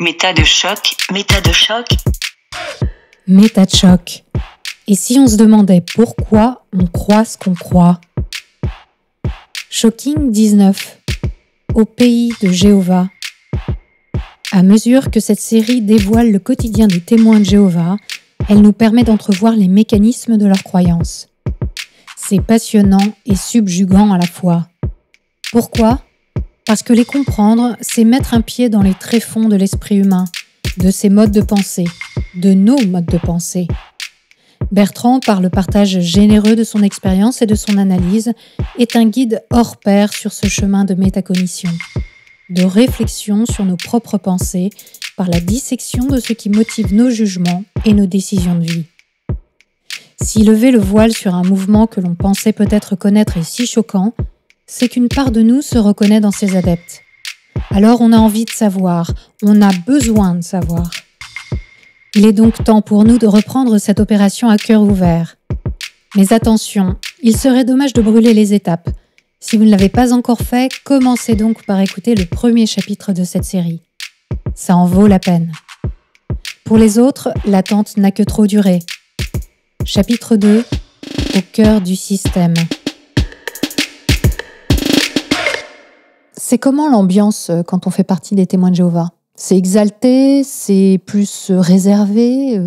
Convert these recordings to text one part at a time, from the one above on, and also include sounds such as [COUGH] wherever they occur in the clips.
Méta de choc, méta de choc. Méta de choc. Et si on se demandait pourquoi on croit ce qu'on croit? Shocking 19. Au pays de Jéhovah. À mesure que cette série dévoile le quotidien des témoins de Jéhovah, elle nous permet d'entrevoir les mécanismes de leurs croyances. C'est passionnant et subjugant à la fois. Pourquoi? Parce que les comprendre, c'est mettre un pied dans les tréfonds de l'esprit humain, de ses modes de pensée, de nos modes de pensée. Bertrand, par le partage généreux de son expérience et de son analyse, est un guide hors pair sur ce chemin de métacognition, de réflexion sur nos propres pensées par la dissection de ce qui motive nos jugements et nos décisions de vie. Si lever le voile sur un mouvement que l'on pensait peut-être connaître est si choquant, c'est qu'une part de nous se reconnaît dans ses adeptes. Alors on a envie de savoir, on a besoin de savoir. Il est donc temps pour nous de reprendre cette opération à cœur ouvert. Mais attention, il serait dommage de brûler les étapes. Si vous ne l'avez pas encore fait, commencez donc par écouter le premier chapitre de cette série. Ça en vaut la peine. Pour les autres, l'attente n'a que trop duré. Chapitre 2 Au cœur du système. C'est comment l'ambiance euh, quand on fait partie des témoins de Jéhovah? C'est exalté C'est plus euh, réservé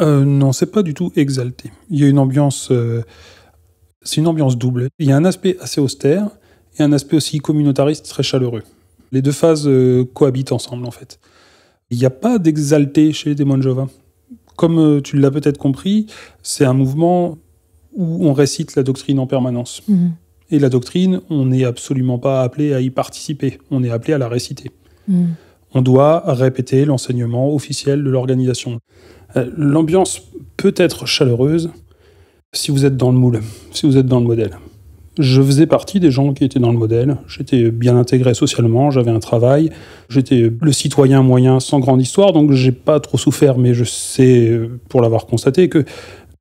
euh? Non, c'est pas du tout exalté. Il y a une ambiance. euh, c'est une ambiance double. Il y a un aspect assez austère et un aspect aussi communautariste très chaleureux. Les deux phases euh, cohabitent ensemble en fait. Il n'y a pas d'exalté chez les témoins de Jéhovah. Comme tu l'as peut-être compris, c'est un mouvement où on récite la doctrine en permanence. Mhm. Et la doctrine, on n'est absolument pas appelé à y participer, on est appelé à la réciter. Mhm. On doit répéter l'enseignement officiel de l'organisation. Euh, L'ambiance peut être chaleureuse si vous êtes dans le moule, si vous êtes dans le modèle. Je faisais partie des gens qui étaient dans le modèle. J'étais bien intégré socialement, j'avais un travail, j'étais le citoyen moyen sans grande histoire, donc j'ai pas trop souffert, mais je sais, euh, pour l'avoir constaté, que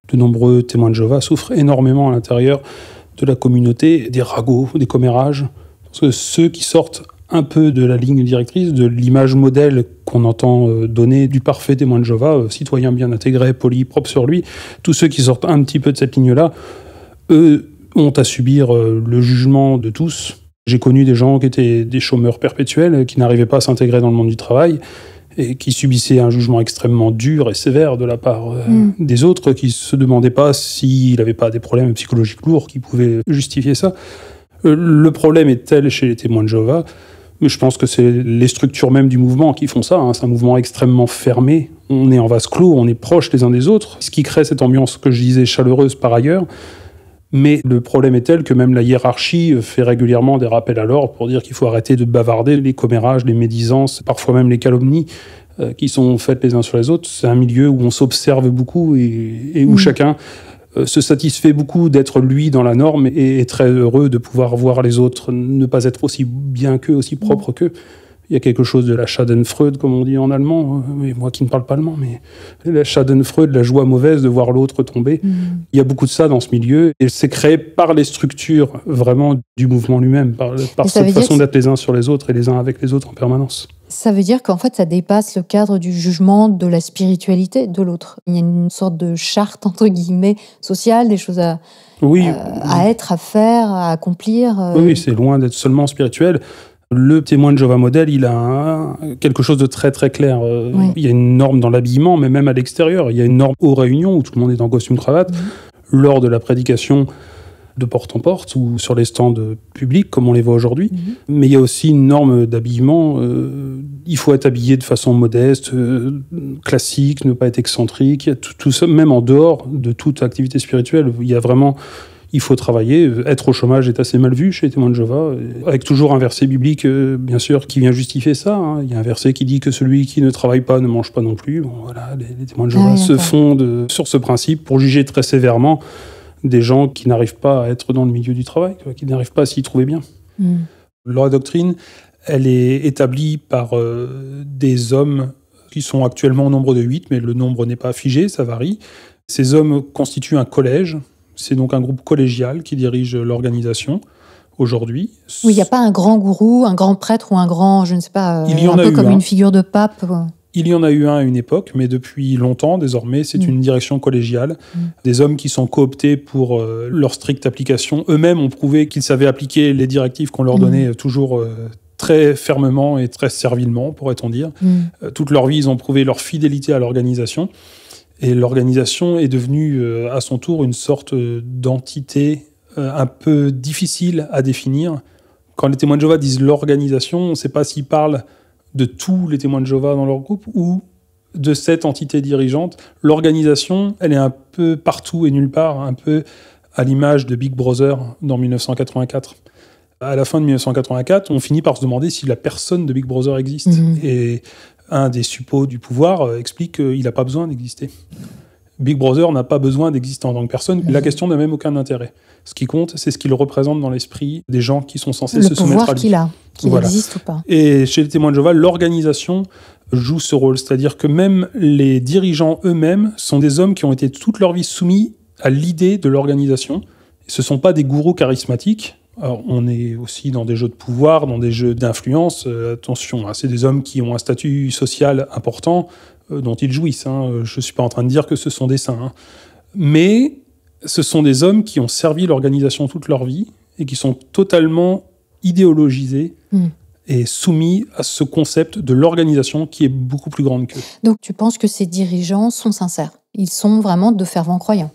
de nombreux témoins de Jéhovah souffrent énormément à l'intérieur de la communauté, des ragots, des commérages. Parce que ceux qui sortent un peu de la ligne directrice, de l'image modèle qu'on entend euh, donner du parfait témoin de Jéhovah, euh, citoyen bien intégré, poli, propre sur lui, tous ceux qui sortent un petit peu de cette ligne-là, eux ont à subir euh, le jugement de tous. J'ai connu des gens qui étaient des chômeurs perpétuels, qui n'arrivaient pas à s'intégrer dans le monde du travail et qui subissaient un jugement extrêmement dur et sévère de la part euh, Mm. des autres, qui se demandaient pas s'il n'avait pas des problèmes psychologiques lourds qui pouvaient justifier ça. Euh, le problème est tel chez les témoins de Jéhovah, mais je pense que c'est les structures même du mouvement qui font ça. hein. C'est un mouvement extrêmement fermé. On est en vase clos, on est proches les uns des autres, ce qui crée cette ambiance que je disais chaleureuse par ailleurs. Mais le problème est tel que même la hiérarchie fait régulièrement des rappels à l'ordre pour dire qu'il faut arrêter de bavarder les commérages, les médisances, parfois même les calomnies euh, qui sont faites les uns sur les autres. C'est un milieu où on s'observe beaucoup et, et où Mm. chacun euh, se satisfait beaucoup d'être lui dans la norme et est très heureux de pouvoir voir les autres ne pas être aussi bien qu'eux, aussi propres qu'eux. Il y a quelque chose de la Schadenfreude, comme on dit en allemand, euh, mais moi qui ne parle pas allemand, mais la Schadenfreude, la joie mauvaise de voir l'autre tomber. Mhm. Il y a beaucoup de ça dans ce milieu et c'est créé par les structures vraiment du mouvement lui-même, par, cette façon d'être les uns sur les autres et les uns avec les autres en permanence. Ça veut dire qu'en fait, ça dépasse le cadre du jugement de la spiritualité de l'autre. Il y a une sorte de charte, entre guillemets, sociale, des choses à, Oui, euh, à être, à faire, à accomplir. euh. Oui, c'est loin d'être seulement spirituel. Le témoin de Jéhovah modèle, il a un- quelque chose de très très clair. Euh, Oui. Il y a une norme dans l'habillement, mais même à l'extérieur. Il y a une norme aux réunions où tout le monde est en costume cravate. Mhm. Lors de la prédication de porte en porte ou sur les stands publics, comme on les voit aujourd'hui. Mhm. Mais il y a aussi une norme d'habillement. euh, il faut être habillé de façon modeste, euh, classique, ne pas être excentrique. Il y a tout, tout ça, même en dehors de toute activité spirituelle. Il y a vraiment. Il faut travailler. Être au chômage est assez mal vu chez les témoins de Jéhovah, avec toujours un verset biblique, euh, bien sûr, qui vient justifier ça. hein. Il y a un verset qui dit que celui qui ne travaille pas ne mange pas non plus. Bon, voilà, les, les témoins de Ah Jéhovah oui, se fondent sur ce principe pour juger très sévèrement des gens qui n'arrivent pas à être dans le milieu du travail, qui n'arrivent pas à s'y trouver bien. Mhm. Leur doctrine, elle est établie par euh, des hommes qui sont actuellement au nombre de 8, mais le nombre n'est pas figé, ça varie. Ces hommes constituent un collège, c'est donc un groupe collégial qui dirige l'organisation, aujourd'hui. Oui, il n'y a pas un grand gourou, un grand prêtre ou un grand, je ne sais pas, Il y un en a peu eu comme un. une figure de pape. euh. Il y en a eu un à une époque, mais depuis longtemps, désormais, c'est Mm. une direction collégiale. Mm. Des hommes qui sont cooptés pour euh, leur stricte application. Eux-mêmes ont prouvé qu'ils savaient appliquer les directives qu'on leur Mm. donnait euh, toujours euh, très fermement et très servilement, pourrait-on dire. Euh, toute leur vie, ils ont prouvé leur fidélité à l'organisation. Et l'organisation est devenue, euh, à son tour, une sorte euh, d'entité euh, un peu difficile à définir. Quand les témoins de Jéhovah disent l'organisation, on ne sait pas s'ils parlent de tous les témoins de Jéhovah dans leur groupe ou de cette entité dirigeante. L'organisation, elle est un peu partout et nulle part, un peu à l'image de Big Brother dans 1984. À la fin de 1984, on finit par se demander si la personne de Big Brother existe. Mhm. Et un des suppôts du pouvoir euh, explique qu'il n'a pas besoin d'exister. Big Brother n'a pas besoin d'exister en tant que personne. La question n'a même aucun intérêt. Ce qui compte, c'est ce qu'il représente dans l'esprit des gens qui sont censés Le se soumettre pouvoir à lui. qu'il a, qu'il Voilà. existe ou pas. Et chez les témoins de Jéhovah, l'organisation joue ce rôle. C'est-à-dire que même les dirigeants eux-mêmes sont des hommes qui ont été toute leur vie soumis à l'idée de l'organisation. Ce ne sont pas des gourous charismatiques. Alors, on est aussi dans des jeux de pouvoir, dans des jeux d'influence. Euh, attention, hein, c'est des hommes qui ont un statut social important euh, dont ils jouissent. hein. Euh, Je ne suis pas en train de dire que ce sont des saints. hein. Mais ce sont des hommes qui ont servi l'organisation toute leur vie et qui sont totalement idéologisés Mm. et soumis à ce concept de l'organisation qui est beaucoup plus grande qu'eux. Donc tu penses que ces dirigeants sont sincères? Ils sont vraiment de fervents croyants?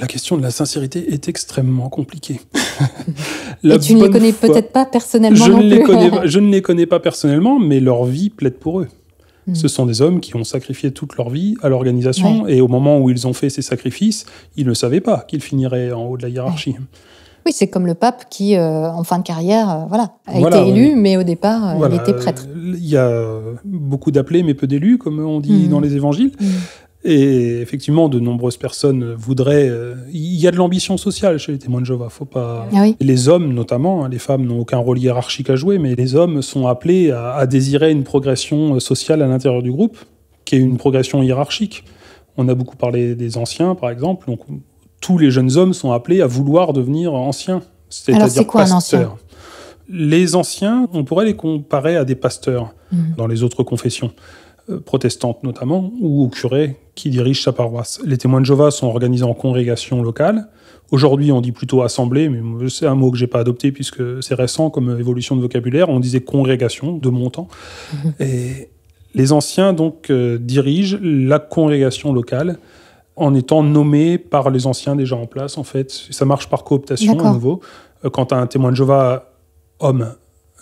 La question de la sincérité est extrêmement compliquée. [LAUGHS] [LAUGHS] La Et tu ne les connais foi- peut-être pas personnellement je non ne, les connais, pas- [LAUGHS] je ne les connais pas personnellement, mais leur vie plaide pour eux. Mm. Ce sont des hommes qui ont sacrifié toute leur vie à l'organisation, et au moment où ils ont fait ces sacrifices, ils ne savaient pas qu'ils finiraient en haut de la hiérarchie. Oui, c'est comme le pape qui, euh, en fin de carrière, euh, voilà, a Voilà, été élu, mais au départ, euh, Voilà, il était prêtre. Il y a beaucoup d'appelés, mais peu d'élus, comme on dit Mhm. dans les évangiles. Mm. Et effectivement, de nombreuses personnes voudraient. euh, Il y a de l'ambition sociale chez les témoins de Jéhovah. Faut pas. Ah oui. Les hommes, notamment, hein, les femmes n'ont aucun rôle hiérarchique à jouer, mais les hommes sont appelés à, à désirer une progression euh, sociale à l'intérieur du groupe, qui est une progression hiérarchique. On a beaucoup parlé des anciens, par exemple. Donc, tous les jeunes hommes sont appelés à vouloir devenir anciens. C'est-à-dire c'est quoi un ancien. Les anciens, on pourrait les comparer à des pasteurs Mhm. dans les autres confessions, euh, protestantes notamment, ou au curé qui dirige sa paroisse. Les témoins de Jéhovah sont organisés en congrégation locale. Aujourd'hui, on dit plutôt assemblée, mais c'est un mot que j'ai pas adopté puisque c'est récent comme évolution de vocabulaire. On disait congrégation de mon temps. [LAUGHS] Et les anciens donc euh, dirigent la congrégation locale en étant nommés par les anciens déjà en place. En fait, ça marche par cooptation à nouveau. Euh, Quand un témoin de Jéhovah homme,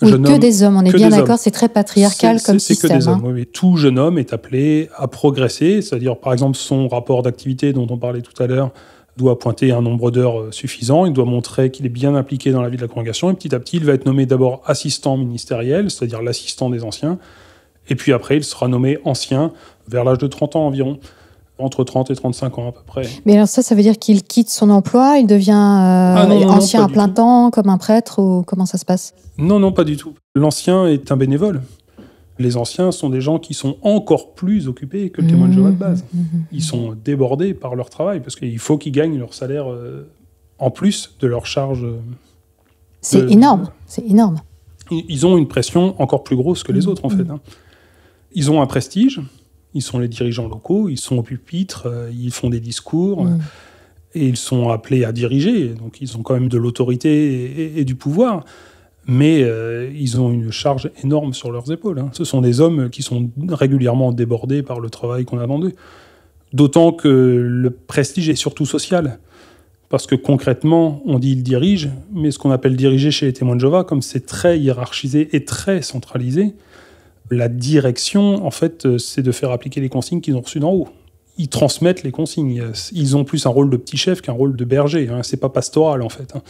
Oui, jeune que homme, des hommes, on est bien d'accord, c'est très patriarcal c'est- comme c'est système. que des hein. hommes. oui, oui. Tout jeune homme est appelé à progresser, c'est-à-dire par exemple son rapport d'activité dont on parlait tout à l'heure doit pointer un nombre d'heures euh, suffisant, il doit montrer qu'il est bien impliqué dans la vie de la congrégation, et petit à petit il va être nommé d'abord assistant ministériel, c'est-à-dire l'assistant des anciens, et puis après il sera nommé ancien vers l'âge de 30 ans environ, entre 30 et 35 ans à peu près. Mais alors ça, ça veut dire qu'il quitte son emploi, il devient euh, Ah non, non, non, ancien à plein tout. temps, comme un prêtre, ou comment ça se passe? Non, non, pas du tout. L'ancien est un bénévole. Les anciens sont des gens qui sont encore plus occupés que le témoin de Jéhovah de base. Mhm. Ils sont débordés par leur travail parce qu'il faut qu'ils gagnent leur salaire euh, en plus de leur charge. euh, C'est énorme, c'est énorme. Ils ont une pression encore plus grosse que les autres en fait. hein. Ils ont un prestige. Ils sont les dirigeants locaux. Ils sont au pupitre. euh, ils font des discours. Mhm. et ils sont appelés à diriger, donc ils ont quand même de l'autorité et, et du pouvoir, mais euh, ils ont une charge énorme sur leurs épaules. hein. Ce sont des hommes qui sont régulièrement débordés par le travail qu'on attend d'eux. D'autant que le prestige est surtout social. Parce que concrètement, on dit ils dirigent, mais ce qu'on appelle diriger chez les témoins de Jéhovah, comme c'est très hiérarchisé et très centralisé, la direction, en fait, euh, c'est de faire appliquer les consignes qu'ils ont reçues d'en haut ils transmettent les consignes. Ils ont plus un rôle de petit chef qu'un rôle de berger. Hein. C'est pas pastoral en fait. hein.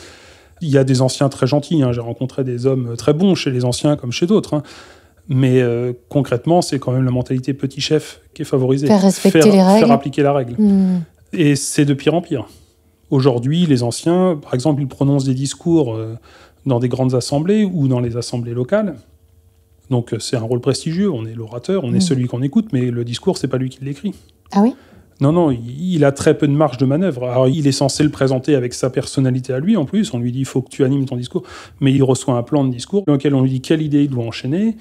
Il y a des anciens très gentils. hein. J'ai rencontré des hommes très bons chez les anciens comme chez d'autres. hein. Mais euh, concrètement, c'est quand même la mentalité petit chef qui est favorisée. Faire respecter Faire- les règles. Faire appliquer la règle. Mhm. Et c'est de pire en pire. Aujourd'hui, les anciens, par exemple, ils prononcent des discours euh, dans des grandes assemblées ou dans les assemblées locales. Donc euh, c'est un rôle prestigieux. On est l'orateur, on est Mm. celui qu'on écoute, mais le discours, c'est pas lui qui l'écrit. Ah oui? Non, non, il a très peu de marge de manœuvre. Alors, il est censé le présenter avec sa personnalité à lui, en plus. On lui dit, il faut que tu animes ton discours. Mais il reçoit un plan de discours dans lequel on lui dit quelle idée il doit enchaîner,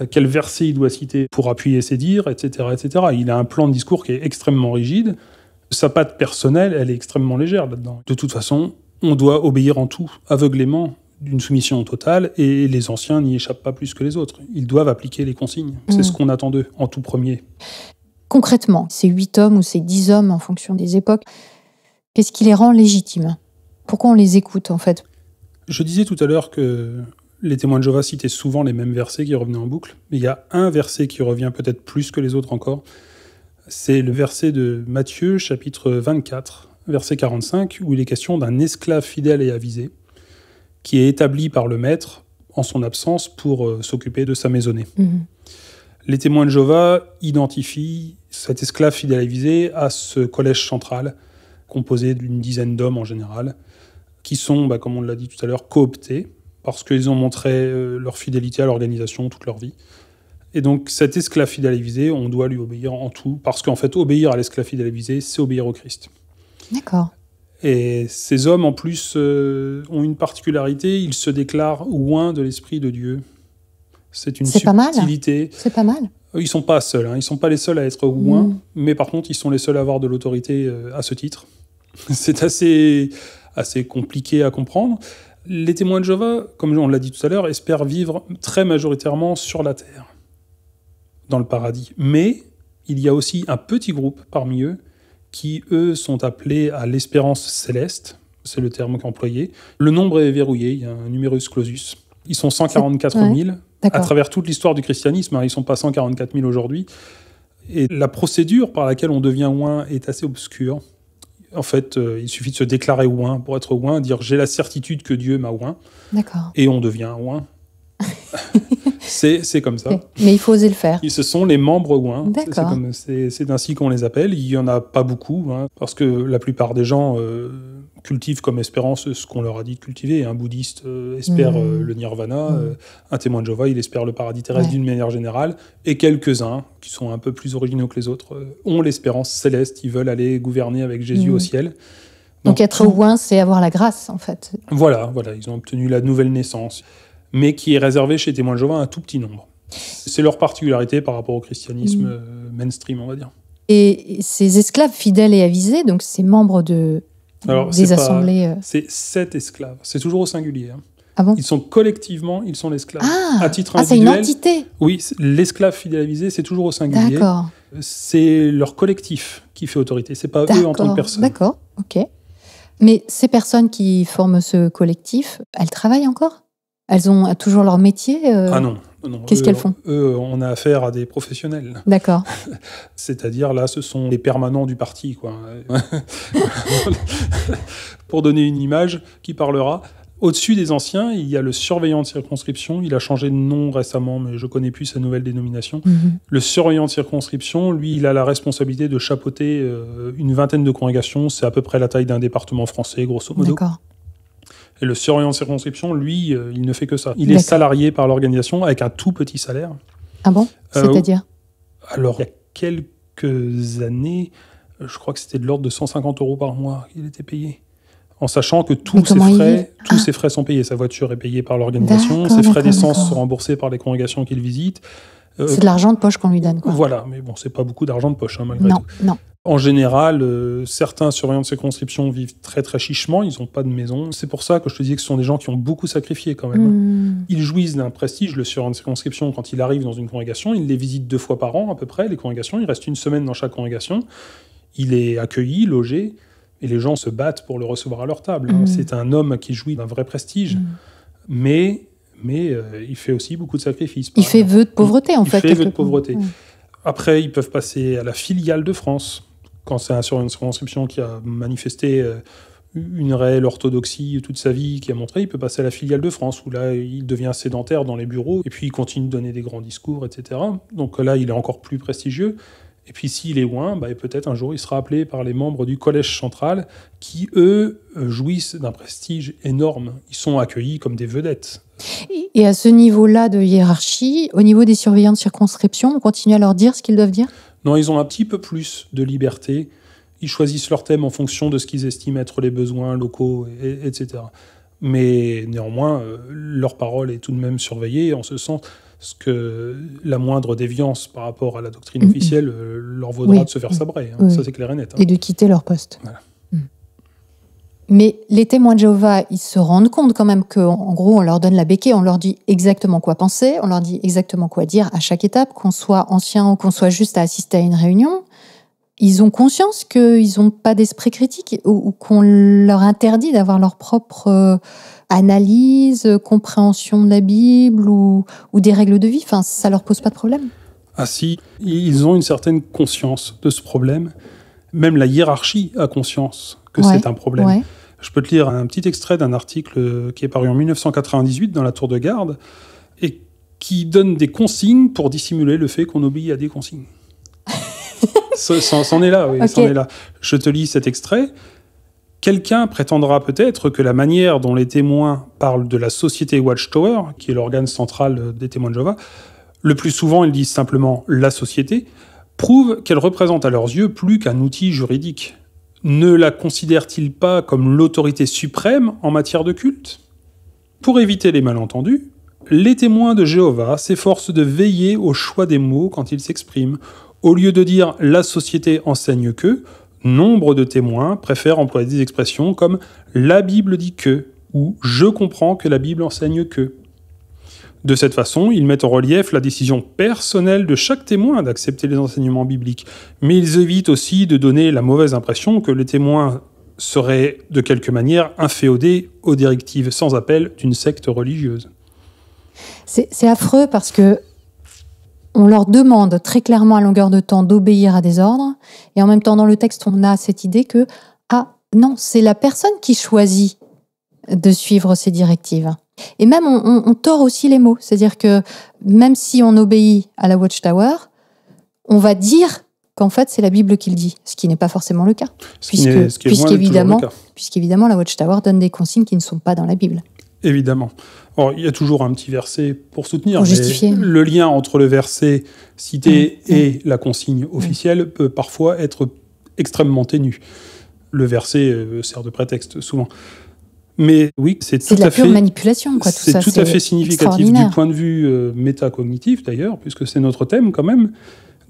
euh, quel verset il doit citer pour appuyer ses dires, etc., etc. Il a un plan de discours qui est extrêmement rigide. Sa patte personnelle, elle est extrêmement légère là-dedans. De toute façon, on doit obéir en tout, aveuglément, d'une soumission totale, et les anciens n'y échappent pas plus que les autres. Ils doivent appliquer les consignes. C'est Mm. ce qu'on attend d'eux, en tout premier. Concrètement, ces huit hommes ou ces dix hommes en fonction des époques, qu'est-ce qui les rend légitimes? Pourquoi on les écoute en fait? Je disais tout à l'heure que les témoins de Jéhovah citaient souvent les mêmes versets qui revenaient en boucle, mais il y a un verset qui revient peut-être plus que les autres encore. C'est le verset de Matthieu, chapitre 24, verset 45, où il est question d'un esclave fidèle et avisé, qui est établi par le maître en son absence pour euh, s'occuper de sa maisonnée. Mhm. Les témoins de Jéhovah identifient cet esclave avisé à ce collège central, composé d'une dizaine d'hommes en général, qui sont, bah, comme on l'a dit tout à l'heure, cooptés, parce qu'ils ont montré euh, leur fidélité à l'organisation toute leur vie. Et donc cet esclave avisé, on doit lui obéir en tout, parce qu'en fait, obéir à l'esclave avisé, c'est obéir au Christ. D'accord. Et ces hommes, en plus, euh, ont une particularité, ils se déclarent loin de l'Esprit de Dieu. C'est une subtilité. C'est pas mal. Ils sont pas seuls, hein. ils sont pas les seuls à être loin, Mm. mais par contre, ils sont les seuls à avoir de l'autorité euh, à ce titre. [LAUGHS] C'est assez, assez compliqué à comprendre. Les témoins de Jéhovah, comme on l'a dit tout à l'heure, espèrent vivre très majoritairement sur la terre, dans le paradis. Mais il y a aussi un petit groupe parmi eux qui, eux, sont appelés à l'espérance céleste. C'est le terme qui est employé. Le nombre est verrouillé, il y a un numerus clausus. Ils sont 144 000 à travers toute l'histoire du christianisme. hein, ils sont pas 144 000 aujourd'hui. Et la procédure par laquelle on devient ouin est assez obscure. En fait, euh, il suffit de se déclarer ouin pour être ouin, dire j'ai la certitude que Dieu m'a ouin, D'accord. et on devient ouin. [LAUGHS] c'est comme ça. Mais il faut oser le faire. Et ce sont les membres ouin. C'est- C'est D'accord. C'est ainsi qu'on les appelle. Il y en a pas beaucoup, hein, parce que la plupart des gens euh, cultivent comme espérance ce qu'on leur a dit de cultiver. Un bouddhiste euh, espère Mhm. euh, le nirvana, euh, un témoin de Jéhovah, il espère le paradis terrestre Ouais. d'une manière générale, et quelques-uns, qui sont un peu plus originaux que les autres, ont l'espérance céleste. Ils veulent aller gouverner avec Jésus au ciel. Donc être tout- ouin, c'est avoir la grâce en fait. Voilà, voilà, ils ont obtenu la nouvelle naissance, mais qui est réservée chez témoins de Jéhovah à un tout petit nombre. C'est leur particularité par rapport au christianisme Mhm. euh, mainstream, on va dire. Et ces esclaves fidèles et avisés, donc ces membres de, Alors, des c'est pas- assemblées. euh, C'est sept esclaves. C'est toujours au singulier. hein. Ah bon? Ils sont collectivement, ils sont l'esclave. Ah, à titre ah c'est une individuel, entité. oui, l'esclave fidélisé, c'est toujours au singulier. D'accord. C'est leur collectif qui fait autorité. C'est pas eux en tant que personne. D'accord. Ok. Mais ces personnes qui forment ce collectif, elles travaillent encore? Elles ont toujours leur métier euh, Ah non. Qu'est-ce qu'elles font? Eux, on a affaire à des professionnels. D'accord. [LAUGHS] C'est-à-dire, là, ce sont les permanents du parti. Quoi. [LAUGHS] Pour donner une image qui parlera. Au-dessus des anciens, il y a le surveillant de circonscription. Il a changé de nom récemment, mais je connais plus sa nouvelle dénomination. Mhm. Le surveillant de circonscription, lui, il a la responsabilité de chapeauter euh, une vingtaine de congrégations. C'est à peu près la taille d'un département français, grosso modo. D'accord. Et le surveillant de circonscription, lui, euh, il ne fait que ça. Il est salarié par l'organisation avec un tout petit salaire. Ah bon? Euh, C'est-à-dire? Alors, il y a quelques années, je crois que c'était de l'ordre de 150 euros par mois qu'il était payé. En sachant que tous, ses il frais, tous Ah. ses frais sont payés. Sa voiture est payée par l'organisation, ses frais d'essence sont remboursés par les congrégations qu'il visite. Euh, C'est de l'argent de poche qu'on lui donne, quoi. voilà, mais bon, c'est pas beaucoup d'argent de poche, hein, malgré Non, tout. non. En général, euh, certains surveillants de circonscription vivent très très chichement, ils n'ont pas de maison. C'est pour ça que je te disais que ce sont des gens qui ont beaucoup sacrifié quand même. Hmm. Ils jouissent d'un prestige, le surveillant de circonscription, quand il arrive dans une congrégation. Il les visite deux fois par an à peu près, les congrégations. Il reste une semaine dans chaque congrégation. Il est accueilli, logé, et les gens se battent pour le recevoir à leur table. hein. Mhm. C'est un homme qui jouit d'un vrai prestige, Mhm. mais, mais euh, il fait aussi beaucoup de sacrifices. Il fait vœu de pauvreté, en il fait. fait vœu de pauvreté. Après, ils peuvent passer à la filiale de France, quand c'est un surveillant de circonscription qui a manifesté euh, une réelle orthodoxie toute sa vie, qui a montré, il peut passer à la filiale de France, où là, il devient sédentaire dans les bureaux, et puis il continue de donner des grands discours, etc. Donc là, il est encore plus prestigieux. Et puis s'il est loin, bah, peut-être un jour, il sera appelé par les membres du collège central, qui, eux, jouissent d'un prestige énorme. Ils sont accueillis comme des vedettes. Et à ce niveau-là de hiérarchie, au niveau des surveillants de circonscription, on continue à leur dire ce qu'ils doivent dire? Non, ils ont un petit peu plus de liberté. Ils choisissent leur thème en fonction de ce qu'ils estiment être les besoins locaux, et- etc. Mais néanmoins, euh, leur parole est tout de même surveillée en ce sens que la moindre déviance par rapport à la doctrine officielle euh, leur vaudra Oui. de se faire sabrer. hein. Oui. Ça, c'est clair et net. hein. et de quitter leur poste. Voilà. Mais les témoins de Jéhovah, ils se rendent compte quand même qu'en en gros, on leur donne la béquille, on leur dit exactement quoi penser, on leur dit exactement quoi dire à chaque étape, qu'on soit ancien ou qu'on soit juste à assister à une réunion. Ils ont conscience qu'ils n'ont pas d'esprit critique ou, qu'on leur interdit d'avoir leur propre euh, analyse, compréhension de la Bible ou, ou des règles de vie. Enfin, ça leur pose pas de problème. Ah si, ils ont une certaine conscience de ce problème. Même la hiérarchie a conscience que Ouais, c'est un problème. Ouais. Je peux te lire un petit extrait d'un article qui est paru en 1998 dans la Tour de Garde et qui donne des consignes pour dissimuler le fait qu'on obéit à des consignes. [LAUGHS] C'en est là, oui, est là. Je te lis cet extrait. Quelqu'un prétendra peut-être que la manière dont les témoins parlent de la société Watchtower, qui est l'organe central des témoins de Jéhovah, le plus souvent ils disent simplement la société, prouve qu'elle représente à leurs yeux plus qu'un outil juridique. Ne la considère-t-il pas comme l'autorité suprême en matière de culte? Pour éviter les malentendus, les témoins de Jéhovah s'efforcent de veiller au choix des mots quand ils s'expriment. Au lieu de dire la société enseigne que, nombre de témoins préfèrent employer des expressions comme la Bible dit que ou je comprends que la Bible enseigne que. De cette façon, ils mettent en relief la décision personnelle de chaque témoin d'accepter les enseignements bibliques, mais ils évitent aussi de donner la mauvaise impression que les témoins seraient de quelque manière inféodés aux directives sans appel d'une secte religieuse. C'est affreux parce que on leur demande très clairement à longueur de temps d'obéir à des ordres, et en même temps dans le texte on a cette idée que ah non c'est la personne qui choisit de suivre ces directives. Et même on, on- on tord aussi les mots, c'est-à-dire que même si on obéit à la Watchtower, on va dire qu'en fait c'est la Bible qui le dit, ce qui n'est pas forcément le cas, Ce Puisque- ce est le puisqu'évidemment- cas. puisqu'évidemment la Watchtower donne des consignes qui ne sont pas dans la Bible. Évidemment. Or, il y a toujours un petit verset pour soutenir. Pour mais justifier. Le lien entre le verset cité Mm, et la consigne officielle peut parfois être extrêmement ténu. Le verset euh, sert de prétexte souvent. Mais oui, c'est tout de la à pure fait. manipulation, quoi, tout C'est ça. tout à fait significatif du point de vue euh, métacognitif d'ailleurs, puisque c'est notre thème quand même.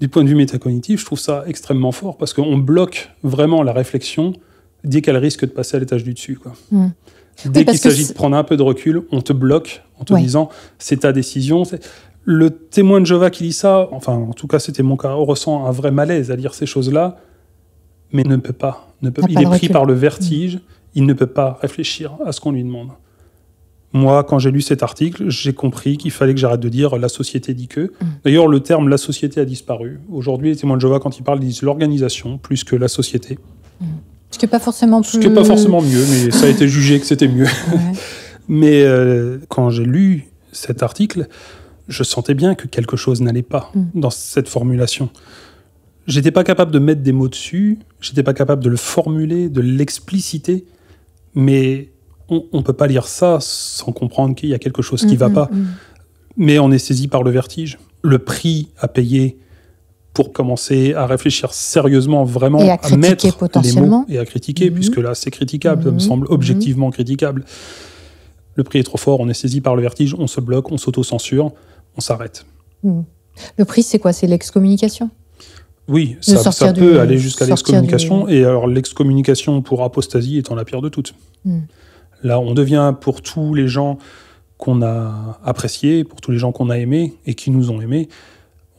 Du point de vue métacognitif, je trouve ça extrêmement fort parce qu'on bloque vraiment la réflexion dès qu'elle risque de passer à l'étage du dessus. Quoi. Mm. Dès qu'il s'agit de prendre un peu de recul, on te bloque en te Ouais. disant c'est ta décision. c'est- Le témoin de Jéhovah qui dit ça, enfin en tout cas c'était mon cas, ressent un vrai malaise à lire ces choses-là, mais ne peut pas. Ne peut, N'a il est pris recul. par le vertige, il ne peut pas réfléchir à ce qu'on lui demande. Moi, quand j'ai lu cet article, j'ai compris qu'il fallait que j'arrête de dire la société dit que. Mm. D'ailleurs, le terme la société a disparu. Aujourd'hui, les témoins de Jéhovah, quand ils parlent, ils disent l'organisation plus que la société. Ce qui n'est pas forcément plus... Ce qui n'est pas forcément mieux, mais ça a été jugé que c'était mieux. Ouais. [LAUGHS] Mais euh, quand j'ai lu cet article, je sentais bien que quelque chose n'allait pas Mm. dans cette formulation. J'étais pas capable de mettre des mots dessus, j'étais pas capable de le formuler, de l'expliciter, mais on, on peut pas lire ça sans comprendre qu'il y a quelque chose qui Mm, va mm, pas. mm. Mais on est saisi par le vertige. Le prix à payer pour commencer à réfléchir sérieusement, vraiment Et à critiquer mettre les mots et à critiquer, Mhm. puisque là c'est critiquable, ça me semble objectivement critiquable. Le prix est trop fort, on est saisi par le vertige, on se bloque, on s'auto-censure, on s'arrête. Le prix, c'est quoi? C'est l'excommunication? Oui, ça, ça du- peut aller jusqu'à l'excommunication, du- et alors l'excommunication pour apostasie étant la pire de toutes. Mm. Là, on devient pour tous les gens qu'on a appréciés, pour tous les gens qu'on a aimés et qui nous ont aimés,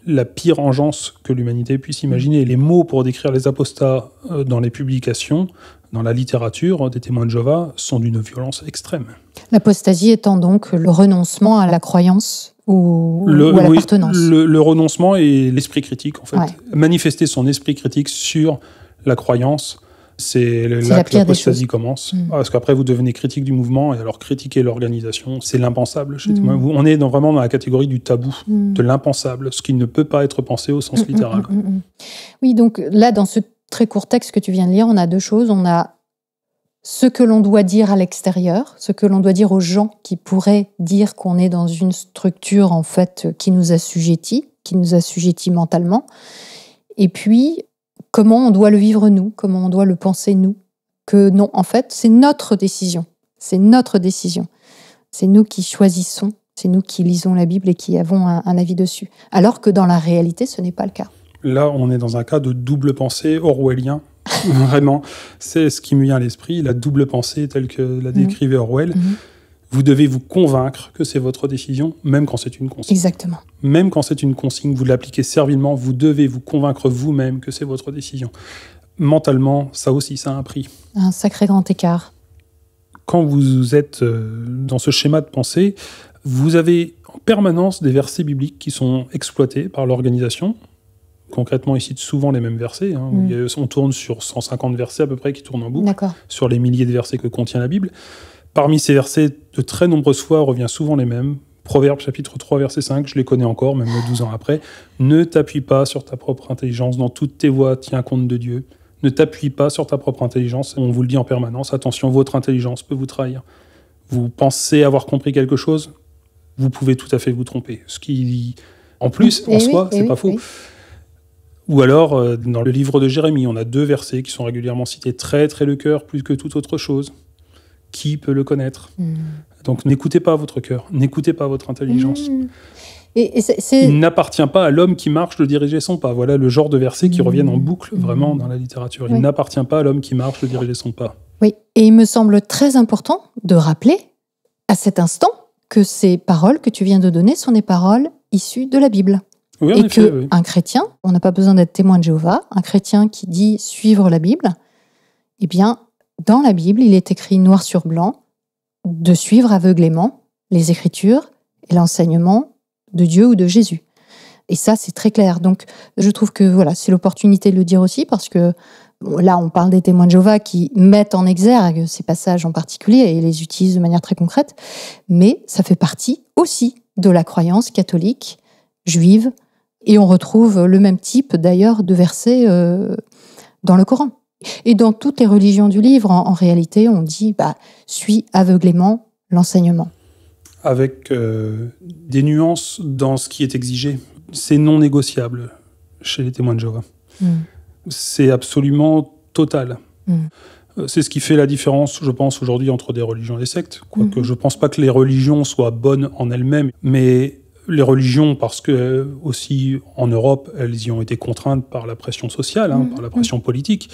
la pire engeance que l'humanité puisse imaginer. Et les mots pour décrire les apostats euh, dans les publications, dans la littérature des témoins de Jéhovah, sont d'une violence extrême. L'apostasie étant donc le renoncement à la croyance ou, Le, ou à oui, l'appartenance. le- le renoncement et l'esprit critique, en fait. Ouais. Manifester son esprit critique sur la croyance, c'est là la que l'apostasie commence. Mm. Parce qu'après, vous devenez critique du mouvement, et alors critiquer l'organisation, c'est l'impensable. chez Mm. Vous- On est dans- vraiment dans la catégorie du tabou, Mm. de l'impensable, ce qui ne peut pas être pensé au sens littéral. Oui, donc là, dans ce très court texte que tu viens de lire, on a deux choses. On a ce que l'on doit dire à l'extérieur, ce que l'on doit dire aux gens qui pourraient dire qu'on est dans une structure en fait qui nous assujettit, qui nous assujettit mentalement, et puis comment on doit le vivre nous, comment on doit le penser nous, que non, en fait, c'est notre décision, c'est notre décision, c'est nous qui choisissons, c'est nous qui lisons la Bible et qui avons un, un avis dessus, alors que dans la réalité, ce n'est pas le cas. Là, on est dans un cas de double pensée orwellien. [LAUGHS] Vraiment, c'est ce qui me vient à l'esprit, la double pensée telle que la décrivait Orwell. Mhm. Vous devez vous convaincre que c'est votre décision, même quand c'est une consigne. Exactement. Même quand c'est une consigne, vous l'appliquez servilement, vous devez vous convaincre vous-même que c'est votre décision. Mentalement, ça aussi, ça a un prix. Un sacré grand écart. Quand vous êtes euh, dans ce schéma de pensée, vous avez en permanence des versets bibliques qui sont exploités par l'organisation. Concrètement, citent souvent les mêmes versets. hein. Mm. A- On tourne sur 150 versets à peu près qui tournent en boucle sur les milliers de versets que contient la Bible. Parmi ces versets, de très nombreuses fois revient souvent les mêmes. Proverbe chapitre 3 verset 5, je les connais encore, même 12 ans après. Ne t'appuie pas sur ta propre intelligence, dans toutes tes voies, tiens compte de Dieu. Ne t'appuie pas sur ta propre intelligence, on vous le dit en permanence, attention, votre intelligence peut vous trahir. Vous pensez avoir compris quelque chose, vous pouvez tout à fait vous tromper. Ce qui, en plus, en Eh oui, soi, eh c'est oui, pas faux. oui. Ou alors, euh, dans le livre de Jérémie, on a deux versets qui sont régulièrement cités Très, très le cœur plus que toute autre chose. Qui peut le connaître? Mm. Donc n'écoutez pas votre cœur, n'écoutez pas votre intelligence. Mm. Et, et c'est Il n'appartient pas à l'homme qui marche de diriger son pas. Voilà le genre de versets qui Mm. reviennent en boucle vraiment dans la littérature. Il Oui. n'appartient pas à l'homme qui marche de diriger son pas. Oui, et il me semble très important de rappeler à cet instant que ces paroles que tu viens de donner sont des paroles issues de la Bible. Oui, et que oui. un chrétien, on n'a pas besoin d'être témoin de Jéhovah, un chrétien qui dit suivre la Bible, eh bien, dans la Bible, il est écrit noir sur blanc de suivre aveuglément les Écritures et l'enseignement de Dieu ou de Jésus. Et ça, c'est très clair. Donc, je trouve que voilà, c'est l'opportunité de le dire aussi parce que là, on parle des témoins de Jéhovah qui mettent en exergue ces passages en particulier et les utilisent de manière très concrète, mais ça fait partie aussi de la croyance catholique, juive, et on retrouve le même type d'ailleurs de versets euh, dans le Coran. Et dans toutes les religions du livre, en, en réalité, on dit bah, suis aveuglément l'enseignement. Avec euh, des nuances dans ce qui est exigé. C'est non négociable chez les témoins de Jéhovah. Mm. C'est absolument total. Mm. Euh, C'est ce qui fait la différence, je pense, aujourd'hui entre des religions et des sectes. Quoique Mhm. je ne pense pas que les religions soient bonnes en elles-mêmes, mais les religions, parce que aussi en Europe, elles y ont été contraintes par la pression sociale, hein, Mhm. par la pression politique.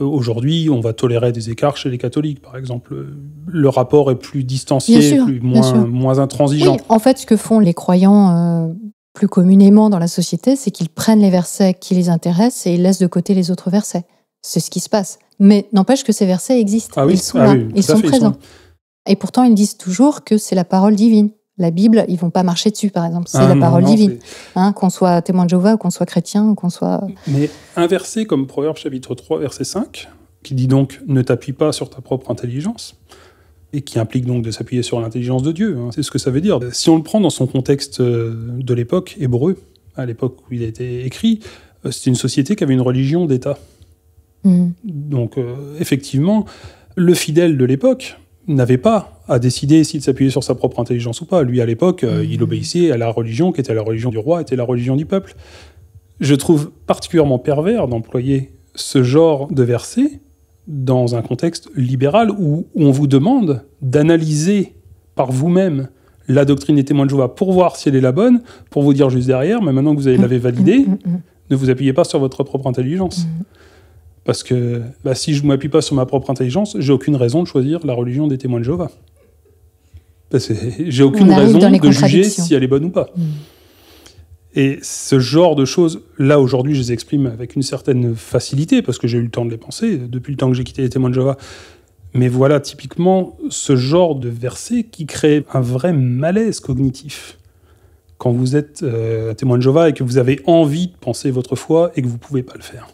Euh, Aujourd'hui, on va tolérer des écarts chez les catholiques, par exemple. Le rapport est plus distancié, sûr, plus, moins, moins intransigeant. Oui, en fait, ce que font les croyants euh, plus communément dans la société, c'est qu'ils prennent les versets qui les intéressent et ils laissent de côté les autres versets. C'est ce qui se passe. Mais n'empêche que ces versets existent. Ah oui, ils sont ah là, oui, ils sont fait, ils présents. Et pourtant, ils disent toujours que c'est la parole divine. La Bible, ils vont pas marcher dessus, par exemple. C'est Ah la non, parole non, divine. Hein, qu'on soit témoin de Jéhovah, ou qu'on soit chrétien, ou qu'on soit. Mais un verset comme Proverbe chapitre 3, verset 5, qui dit donc ne t'appuie pas sur ta propre intelligence, et qui implique donc de s'appuyer sur l'intelligence de Dieu, hein, c'est ce que ça veut dire. Si on le prend dans son contexte euh, de l'époque hébreu, à l'époque où il a été écrit, euh, c'était une société qui avait une religion d'État. Hmm. Donc euh, effectivement, le fidèle de l'époque n'avait pas à décider s'il s'appuyait sur sa propre intelligence ou pas. Lui, à l'époque, euh, Mhm. il obéissait à la religion qui était la religion du roi, était la religion du peuple. Je trouve particulièrement pervers d'employer ce genre de verset dans un contexte libéral où, où on vous demande d'analyser par vous-même la doctrine des témoins de Jéhovah pour voir si elle est la bonne, pour vous dire juste derrière, mais maintenant que vous avez l'avez validée, Hmm, hmm, hmm. ne vous appuyez pas sur votre propre intelligence. Parce que bah, si je ne m'appuie pas sur ma propre intelligence, j'ai aucune raison de choisir la religion des témoins de Jéhovah. Que j'ai aucune raison de juger si elle est bonne ou pas. Mm. Et ce genre de choses, là aujourd'hui, je les exprime avec une certaine facilité parce que j'ai eu le temps de les penser depuis le temps que j'ai quitté les témoins de Jéhovah. Mais voilà typiquement ce genre de verset qui crée un vrai malaise cognitif. Quand vous êtes euh, témoin de Jéhovah et que vous avez envie de penser votre foi et que vous ne pouvez pas le faire.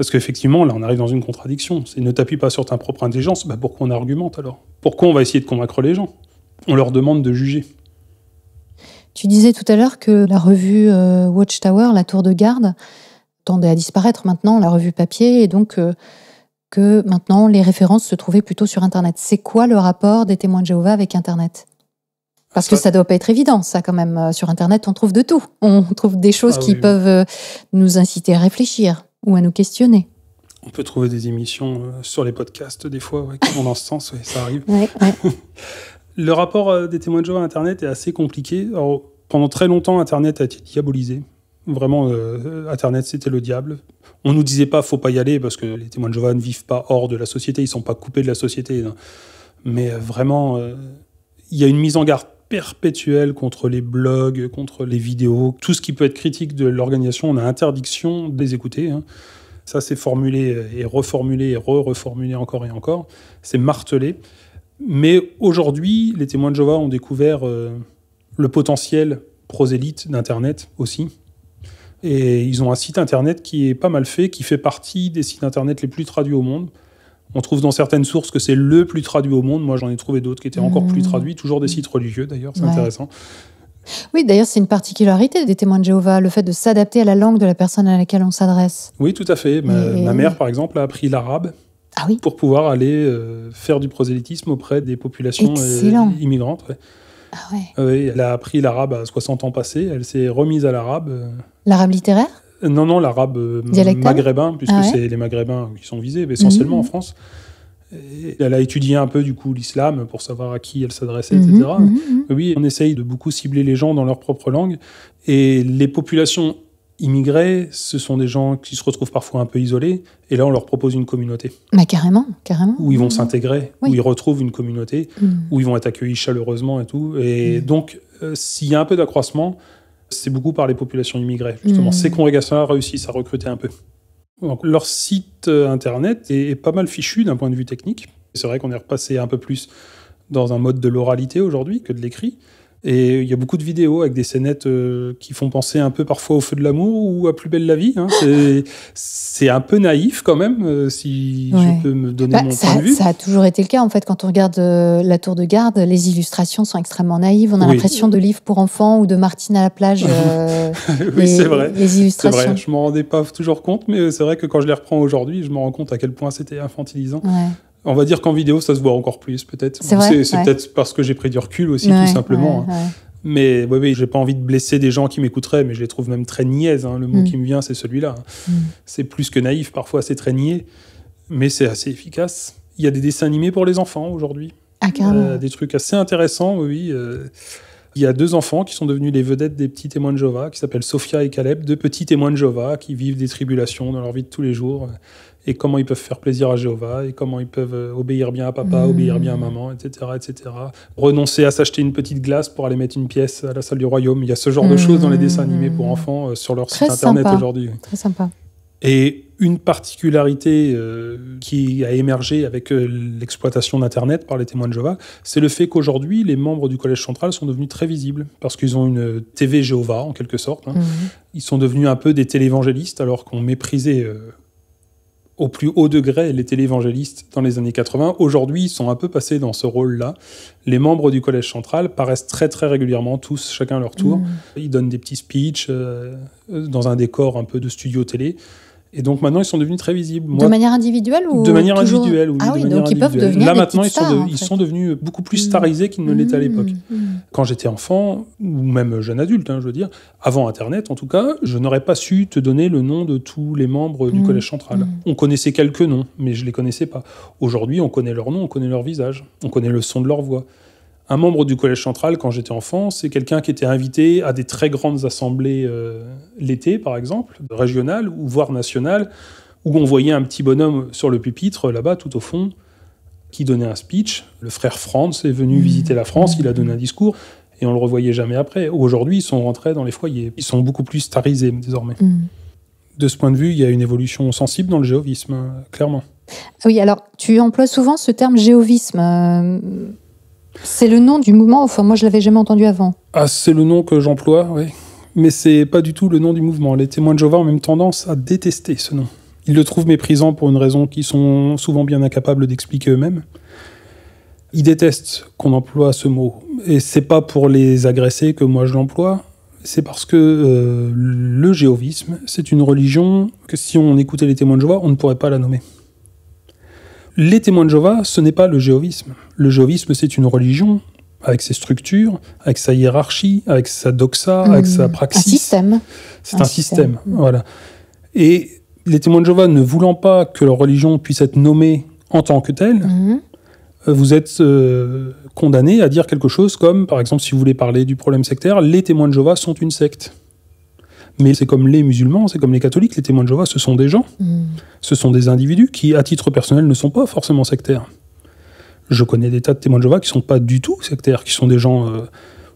Parce qu'effectivement, là, on arrive dans une contradiction. C'est ne t'appuie pas sur ta propre intelligence, bah pourquoi on argumente alors Pourquoi on va essayer de convaincre les gens? On leur demande de juger. Tu disais tout à l'heure que la revue euh, Watchtower, la tour de garde, tendait à disparaître maintenant, la revue papier, et donc euh, que maintenant les références se trouvaient plutôt sur Internet. C'est quoi le rapport des témoins de Jéhovah avec Internet? Parce que ça doit pas être évident, ça quand même. Euh, Sur Internet, on trouve de tout. On trouve des choses Ah qui oui, peuvent nous inciter à réfléchir ou à nous questionner. On peut trouver des émissions euh, sur les podcasts, des fois, ouais, qui vont dans ce sens, ouais, ça arrive. Ouais. [LAUGHS] Le rapport euh, des témoins de Jéhovah à Internet est assez compliqué. Alors, pendant très longtemps, Internet a été diabolisé. Vraiment, euh, Internet, c'était le diable. On nous disait pas, faut pas y aller, parce que les témoins de Jéhovah ne vivent pas hors de la société, ils sont pas coupés de la société. non. Mais vraiment, euh, il y a une mise en garde perpétuelle contre les blogs, contre les vidéos, tout ce qui peut être critique de l'organisation, on a interdiction de les écouter. hein. Ça, c'est formulé et reformulé et re-reformulé encore et encore. C'est martelé. Mais aujourd'hui, les témoins de Jéhovah ont découvert euh, le potentiel prosélyte d'Internet aussi. Et ils ont un site Internet qui est pas mal fait, qui fait partie des sites Internet les plus traduits au monde. On trouve dans certaines sources que c'est le plus traduit au monde. Moi, j'en ai trouvé d'autres qui étaient encore plus Mmh. traduits, toujours des sites religieux d'ailleurs, c'est Ouais. intéressant. Oui, d'ailleurs, c'est une particularité des témoins de Jéhovah, le fait de s'adapter à la langue de la personne à laquelle on s'adresse. Oui, tout à fait. Ma, Et- ma mère, par exemple, a appris l'arabe Ah oui pour pouvoir aller euh, faire du prosélytisme auprès des populations euh, Excellent. immigrantes. ouais. Ah ouais. Oui, elle a appris l'arabe à 60 ans passés. Elle s'est remise à l'arabe. euh, L'arabe littéraire? Non, non, l'arabe euh, maghrébin, puisque Ah ouais c'est les maghrébins qui sont visés, mais essentiellement Mhm. en France. Et elle a étudié un peu du coup l'islam pour savoir à qui elle s'adressait, etc. mhm, mhm. Oui, on essaye de beaucoup cibler les gens dans leur propre langue. Et les populations immigrées, ce sont des gens qui se retrouvent parfois un peu isolés. Et là, on leur propose une communauté Bah, carrément, carrément. où ils vont s'intégrer, Oui. où ils retrouvent une communauté, où ils vont être accueillis chaleureusement et tout. Et donc, euh, s'il y a un peu d'accroissement, c'est beaucoup par les populations immigrées. Justement, Mhm. ces congrégations-là réussissent à recruter un peu. Donc, leur site euh, internet est, est pas mal fichu d'un point de vue technique. C'est vrai qu'on est repassé un peu plus dans un mode de l'oralité aujourd'hui que de l'écrit. Et il y a beaucoup de vidéos avec des scénettes euh, qui font penser un peu parfois au feu de l'amour ou à Plus belle la vie. hein. C'est- un peu naïf quand même, euh, si Ouais. je peux me donner Bah, mon ça, point de vue. ça a toujours été le cas. En fait, quand on regarde euh, La Tour de Garde, les illustrations sont extrêmement naïves. On a Oui. l'impression de livres pour enfants ou de Martine à la plage. [LAUGHS] oui, c'est vrai. Les illustrations. vrai, je m'en rendais pas toujours compte, mais c'est vrai que quand je les reprends aujourd'hui, je me rends compte à quel point c'était infantilisant. Ouais. On va dire qu'en vidéo, ça se voit encore plus, peut-être. C'est ouais. peut-être parce que j'ai pris du recul aussi, Ouais, tout simplement. ouais, hein. Mais oui, oui, j'ai pas envie de blesser des gens qui m'écouteraient, mais je les trouve même très niaises. hein. Le mot Mm. qui me vient, c'est celui-là. Mm. C'est plus que naïf, parfois c'est très niais, mais c'est assez efficace. Il y a des dessins animés pour les enfants aujourd'hui. Ah, carrément. Euh, des trucs assez intéressants, oui. euh. Il y a deux enfants qui sont devenus les vedettes des petits témoins de Jéhovah, qui s'appellent Sophia et Caleb, deux petits témoins de Jéhovah qui vivent des tribulations dans leur vie de tous les jours, et comment ils peuvent faire plaisir à Jéhovah, et comment ils peuvent euh, obéir bien à papa, Mmh. obéir bien à maman, etc., etc. Renoncer à s'acheter une petite glace pour aller mettre une pièce à la salle du royaume. Il y a ce genre de choses dans les dessins animés pour enfants euh, sur leur Très site internet aujourd'hui. Très sympa. Et une particularité euh, qui a émergé avec euh, l'exploitation d'Internet par les témoins de Jéhovah, c'est le fait qu'aujourd'hui, les membres du Collège central sont devenus très visibles, parce qu'ils ont une TV Jéhovah, en quelque sorte. hein. Mhm. Ils sont devenus un peu des télévangélistes, alors qu'on méprisait euh, au plus haut degré les télévangélistes dans les années 80. Aujourd'hui, ils sont un peu passés dans ce rôle-là. Les membres du Collège central paraissent très très régulièrement, tous, chacun à leur tour. Mhm. Ils donnent des petits speeches euh, dans un décor un peu de studio télé. Et donc maintenant, ils sont devenus très visibles. De manière individuelle ou de manière toujours- individuelle, oui. Ah oui, donc ils peuvent devenir Là des maintenant, ils sont, stars, de- en ils sont devenus beaucoup plus starisés qu'ils ne l'étaient à l'époque. Mhm. Quand j'étais enfant, ou même jeune adulte, hein, je veux dire, avant Internet en tout cas, je n'aurais pas su te donner le nom de tous les membres du. Collège central. On connaissait quelques noms, mais je les connaissais pas. Aujourd'hui, on connaît leur nom, on connaît leur visage, on connaît le son de leur voix. Un membre du Collège central, quand j'étais enfant, c'est quelqu'un qui était invité à des très grandes assemblées euh, l'été, par exemple, régionales ou voire nationales, où on voyait un petit bonhomme sur le pupitre, là-bas, tout au fond, qui donnait un speech. Le frère Franz est venu Mmh. visiter la France, il a donné un discours, et on le revoyait jamais après. Aujourd'hui, ils sont rentrés dans les foyers. Ils sont beaucoup plus starisés désormais. Mhm. De ce point de vue, il y a une évolution sensible dans le jéhovisme, euh, clairement. Oui, alors tu emploies souvent ce terme géovisme. C'est le nom du mouvement, enfin moi je l'avais jamais entendu avant. Ah, c'est le nom que j'emploie, oui. Mais c'est pas du tout le nom du mouvement. Les témoins de Jéhovah ont même tendance à détester ce nom. Ils le trouvent méprisant pour une raison qu'ils sont souvent bien incapables d'expliquer eux-mêmes. Ils détestent qu'on emploie ce mot. Et c'est pas pour les agresser que moi je l'emploie. C'est parce que euh, le jéhovisme, c'est une religion que si on écoutait les témoins de Jéhovah, on ne pourrait pas la nommer. Les témoins de Jéhovah, ce n'est pas le jéhovisme. Le jéhovisme, c'est une religion avec ses structures, avec sa hiérarchie, avec sa doxa, avec sa praxis. Un système. C'est un, système. Voilà. Et les témoins de Jéhovah, ne voulant pas que leur religion puisse être nommée en tant que telle, Mhm. euh, vous êtes euh, condamné à dire quelque chose comme, par exemple, si vous voulez parler du problème sectaire, les témoins de Jéhovah sont une secte. Mais c'est comme les musulmans, c'est comme les catholiques, les témoins de Jéhovah, ce sont des gens, Mhm. ce sont des individus qui, à titre personnel, ne sont pas forcément sectaires. Je connais des tas de témoins de Jéhovah qui sont pas du tout sectaires, qui sont des gens euh,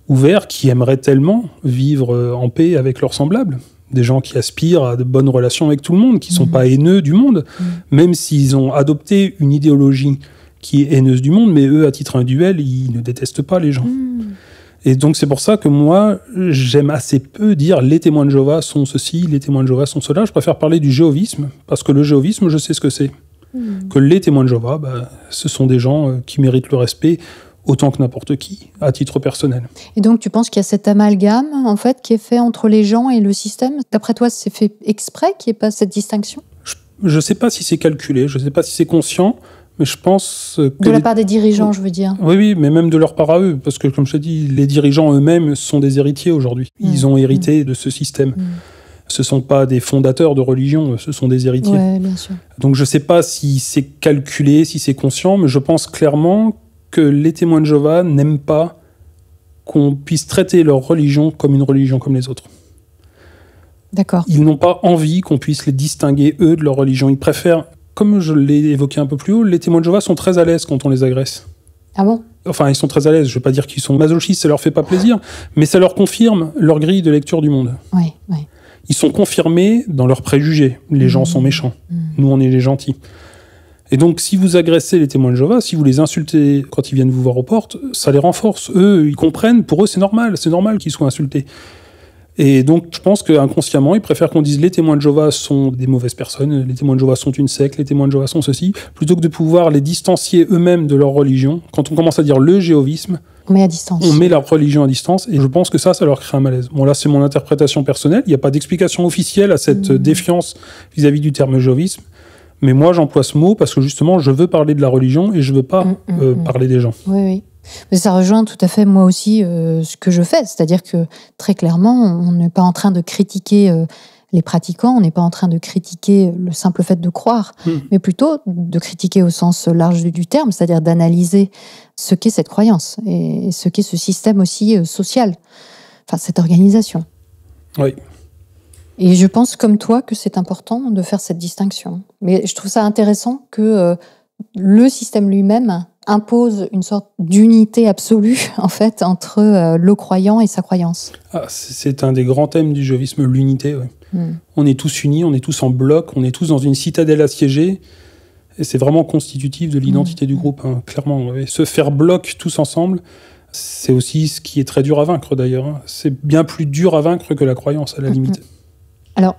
ouverts, qui aimeraient tellement vivre euh, en paix avec leurs semblables. Des gens qui aspirent à de bonnes relations avec tout le monde, qui sont Mhm. pas haineux du monde, même s'ils ont adopté une idéologie qui est haineuse du monde, mais eux, à titre individuel, ils ne détestent pas les gens. Et donc c'est pour ça que moi, j'aime assez peu dire les témoins de Jéhovah sont ceci, les témoins de Jéhovah sont cela. Je préfère parler du jéhovisme, parce que le jéhovisme, je sais ce que c'est. Mhm. Que les témoins de Jéhovah, bah, ce sont des gens euh, qui méritent le respect autant que n'importe qui, à titre personnel. Et donc, tu penses qu'il y a cet amalgame, en fait, qui est fait entre les gens et le système? D'après toi, c'est fait exprès qu'il n'y ait pas cette distinction? Je ne sais pas si c'est calculé, je ne sais pas si c'est conscient, mais je pense euh, que... De la les- part des dirigeants, je veux dire. Oui, oui, mais même de leur part à eux, parce que comme je te dis, les dirigeants eux-mêmes sont des héritiers aujourd'hui. Ils Mm, ont hérité de ce système. Mm. Ce sont pas des fondateurs de religion, ce sont des héritiers. Ouais, bien sûr. Donc je ne sais pas si c'est calculé, si c'est conscient, mais je pense clairement que les témoins de Jéhovah n'aiment pas qu'on puisse traiter leur religion comme une religion comme les autres. D'accord. Ils n'ont pas envie qu'on puisse les distinguer, eux, de leur religion. Ils préfèrent, comme je l'ai évoqué un peu plus haut, les témoins de Jéhovah sont très à l'aise quand on les agresse. Ah bon? Enfin, ils sont très à l'aise. Je ne veux pas dire qu'ils sont masochistes, ça leur fait pas plaisir, mais ça leur confirme leur grille de lecture du monde. Oui, oui. Ils sont confirmés dans leurs préjugés. Les gens sont méchants. Nous, on est les gentils. Et donc, si vous agressez les témoins de Jéhovah, si vous les insultez quand ils viennent vous voir aux portes, ça les renforce. Eux, ils comprennent. Pour eux, c'est normal. C'est normal qu'ils soient insultés. Et donc, je pense qu'inconsciemment, ils préfèrent qu'on dise les témoins de Jéhovah sont des mauvaises personnes, les témoins de Jéhovah sont une secte, les témoins de Jéhovah sont ceci, plutôt que de pouvoir les distancier eux-mêmes de leur religion. Quand on commence à dire le jéhovisme, On met à distance. on met la religion à distance et je pense que ça, ça leur crée un malaise. Bon, là, c'est mon interprétation personnelle. Il n'y a pas d'explication officielle à cette euh, défiance vis-à-vis du terme jéhovisme. Mais moi, j'emploie ce mot parce que justement, je veux parler de la religion et je veux pas Mm, mm, euh, parler des gens. Oui, oui. Mais ça rejoint tout à fait moi aussi euh, ce que je fais. C'est-à-dire que très clairement, on n'est pas en train de critiquer euh, les pratiquants, on n'est pas en train de critiquer le simple fait de croire, Hmm. mais plutôt de critiquer au sens large du- terme, c'est-à-dire d'analyser ce qu'est cette croyance et ce qu'est ce système aussi euh, social, enfin cette organisation. Oui. Et je pense comme toi que c'est important de faire cette distinction. Mais je trouve ça intéressant que le système lui-même impose une sorte d'unité absolue [LAUGHS] en fait entre euh, le croyant et sa croyance. Ah, c'est un des grands thèmes du jéhovisme, l'unité. ouais. Hmm. On est tous unis, on est tous en bloc, on est tous dans une citadelle assiégée. Et c'est vraiment constitutif de l'identité du groupe, hein, clairement. ouais. Se faire bloc tous ensemble, c'est aussi ce qui est très dur à vaincre d'ailleurs. hein. C'est bien plus dur à vaincre que la croyance, à la Mhm. limite. Alors,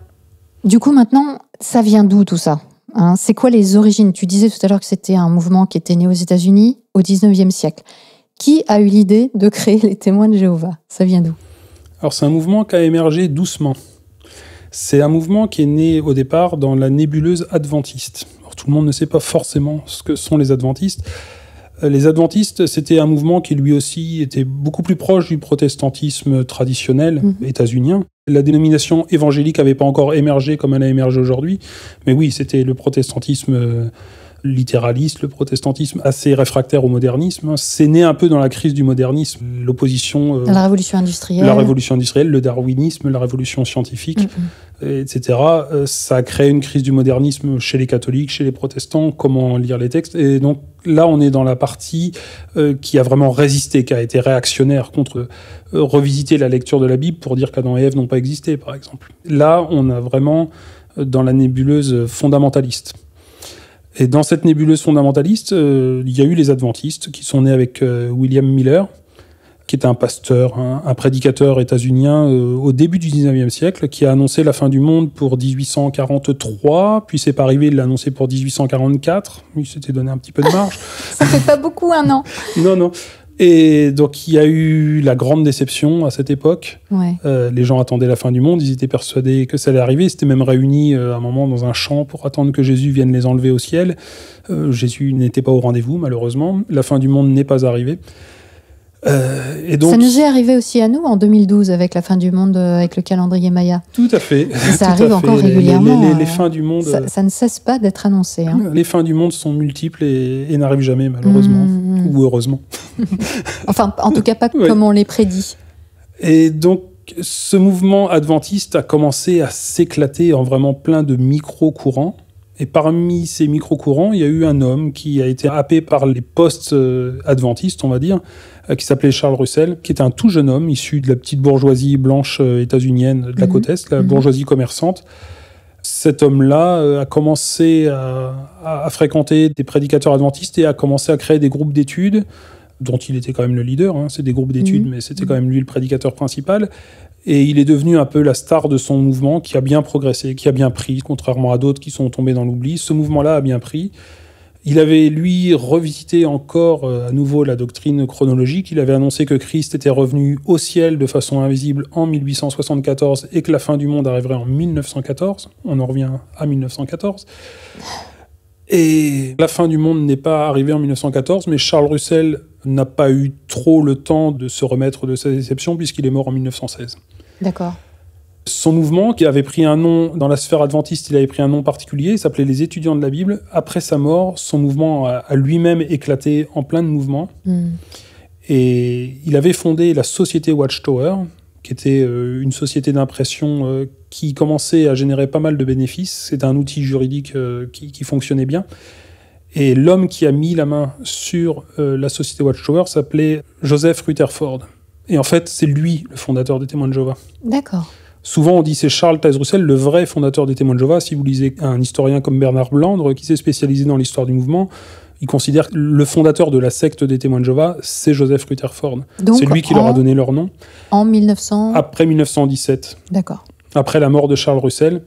du coup maintenant, ça vient d'où tout ça? Hein, C'est quoi les origines? Tu disais tout à l'heure que c'était un mouvement qui était né aux États-Unis au 19e siècle. Qui a eu l'idée de créer les témoins de Jéhovah? Ça vient d'où? Alors c'est un mouvement qui a émergé doucement. C'est un mouvement qui est né au départ dans la nébuleuse adventiste. Alors, tout le monde ne sait pas forcément ce que sont les adventistes. Euh, Les adventistes, c'était un mouvement qui lui aussi était beaucoup plus proche du protestantisme traditionnel Mhm. états-unien. La dénomination évangélique n'avait pas encore émergé comme elle a émergé aujourd'hui, mais oui, c'était le protestantisme euh, littéraliste, le protestantisme assez réfractaire au modernisme. C'est né un peu dans la crise du modernisme, l'opposition euh, Dans la révolution industrielle la révolution industrielle, le darwinisme, la révolution scientifique, Mm, mm. etc. Euh, Ça a créé une crise du modernisme chez les catholiques, chez les protestants, comment lire les textes. Et donc là, on est dans la partie euh, qui a vraiment résisté, qui a été réactionnaire contre euh, revisiter la lecture de la Bible pour dire qu'Adam et Ève n'ont pas existé, par exemple. Là, on a vraiment dans la nébuleuse fondamentaliste. Et dans cette nébuleuse fondamentaliste, euh, il y a eu les adventistes qui sont nés avec euh, William Miller, qui était un pasteur, un, un prédicateur états-unien euh, au début du 19e siècle, qui a annoncé la fin du monde pour 1843, puis c'est pas arrivé, il l'a annoncé pour 1844, il s'était donné un petit peu de marge. Ça fait pas beaucoup un an. non, non. Et donc il y a eu la grande déception à cette époque. Ouais. Euh, les gens attendaient la fin du monde, ils étaient persuadés que ça allait arriver. Ils s'étaient même réunis euh, à un moment dans un champ pour attendre que Jésus vienne les enlever au ciel. Euh, Jésus n'était pas au rendez-vous, malheureusement. La fin du monde n'est pas arrivée. Et donc, ça nous est arrivé aussi à nous en 2012 avec la fin du monde, avec le calendrier Maya. tout à fait. ça [LAUGHS] arrive encore Les- régulièrement, Les, les- les euh, fins du monde, Ça, ça ne cesse pas d'être annoncé. hein. les fins du monde sont multiples et, et n'arrivent jamais, malheureusement, Mm, ou heureusement. [LAUGHS] Enfin, en tout cas, pas Ouais. comme on les prédit. Et donc, ce mouvement adventiste a commencé à s'éclater en vraiment plein de micro-courants. Et parmi ces micro-courants, il y a eu un homme qui a été happé par les post-adventistes, on va dire, euh, qui s'appelait Charles Russell, qui était un tout jeune homme issu de la petite bourgeoisie blanche euh, états-unienne de la Mhm. côte Est, la Mhm. bourgeoisie commerçante. Cet homme-là euh, a commencé à, à- à fréquenter des prédicateurs adventistes et a commencé à créer des groupes d'études dont il était quand même le leader. hein. C'est des groupes d'études, Mhm. mais c'était quand même lui le prédicateur principal. Et il est devenu un peu la star de son mouvement qui a bien progressé, qui a bien pris, contrairement à d'autres qui sont tombés dans l'oubli. Ce mouvement-là a bien pris. Il avait, lui, revisité encore euh, à nouveau la doctrine chronologique. Il avait annoncé que Christ était revenu au ciel de façon invisible en 1874 et que la fin du monde arriverait en 1914. On en revient à 1914. Et la fin du monde n'est pas arrivée en 1914, mais Charles Russell n'a pas eu trop le temps de se remettre de sa déception puisqu'il est mort en 1916. D'accord. Son mouvement, qui avait pris un nom dans la sphère adventiste, il avait pris un nom particulier, il s'appelait les étudiants de la Bible. Après sa mort, son mouvement a, a lui-même éclaté en plein de mouvements. Mm. Et il avait fondé la société Watchtower, qui était euh, une société d'impression euh, qui commençait à générer pas mal de bénéfices. C'était un outil juridique euh, qui, qui fonctionnait bien. Et l'homme qui a mis la main sur euh, la société Watchtower s'appelait Joseph Rutherford. Et en fait, c'est lui le fondateur des témoins de Jéhovah. D'accord. Souvent, on dit c'est Charles Taze Russell, le vrai fondateur des témoins de Jéhovah. Si vous lisez un historien comme Bernard Blandre, qui s'est spécialisé dans l'histoire du mouvement, il considère que le fondateur de la secte des témoins de Jéhovah, c'est Joseph Rutherford. C'est lui qui en, leur a donné leur nom. En 1900. Après 1917, D'accord. après la mort de Charles Russell,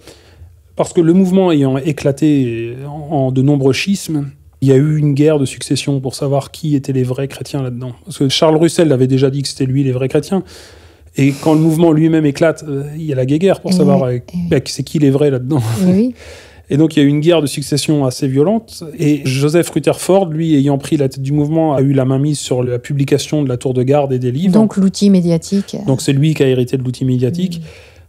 parce que le mouvement ayant éclaté en, en de nombreux schismes, il y a eu une guerre de succession pour savoir qui étaient les vrais chrétiens là-dedans. Parce que Charles Russell avait déjà dit que c'était lui les vrais chrétiens. Et quand le mouvement lui-même éclate, euh, il y a la guerre pour Et- savoir euh, et- bah, c'est qui les vrais là-dedans. Oui, oui. [LAUGHS] Et donc il y a eu une guerre de succession assez violente. Et Joseph Rutherford, lui, ayant pris la tête du mouvement, a eu la main mise sur la publication de la tour de garde et des livres. Donc l'outil médiatique. Donc c'est lui qui a hérité de l'outil médiatique,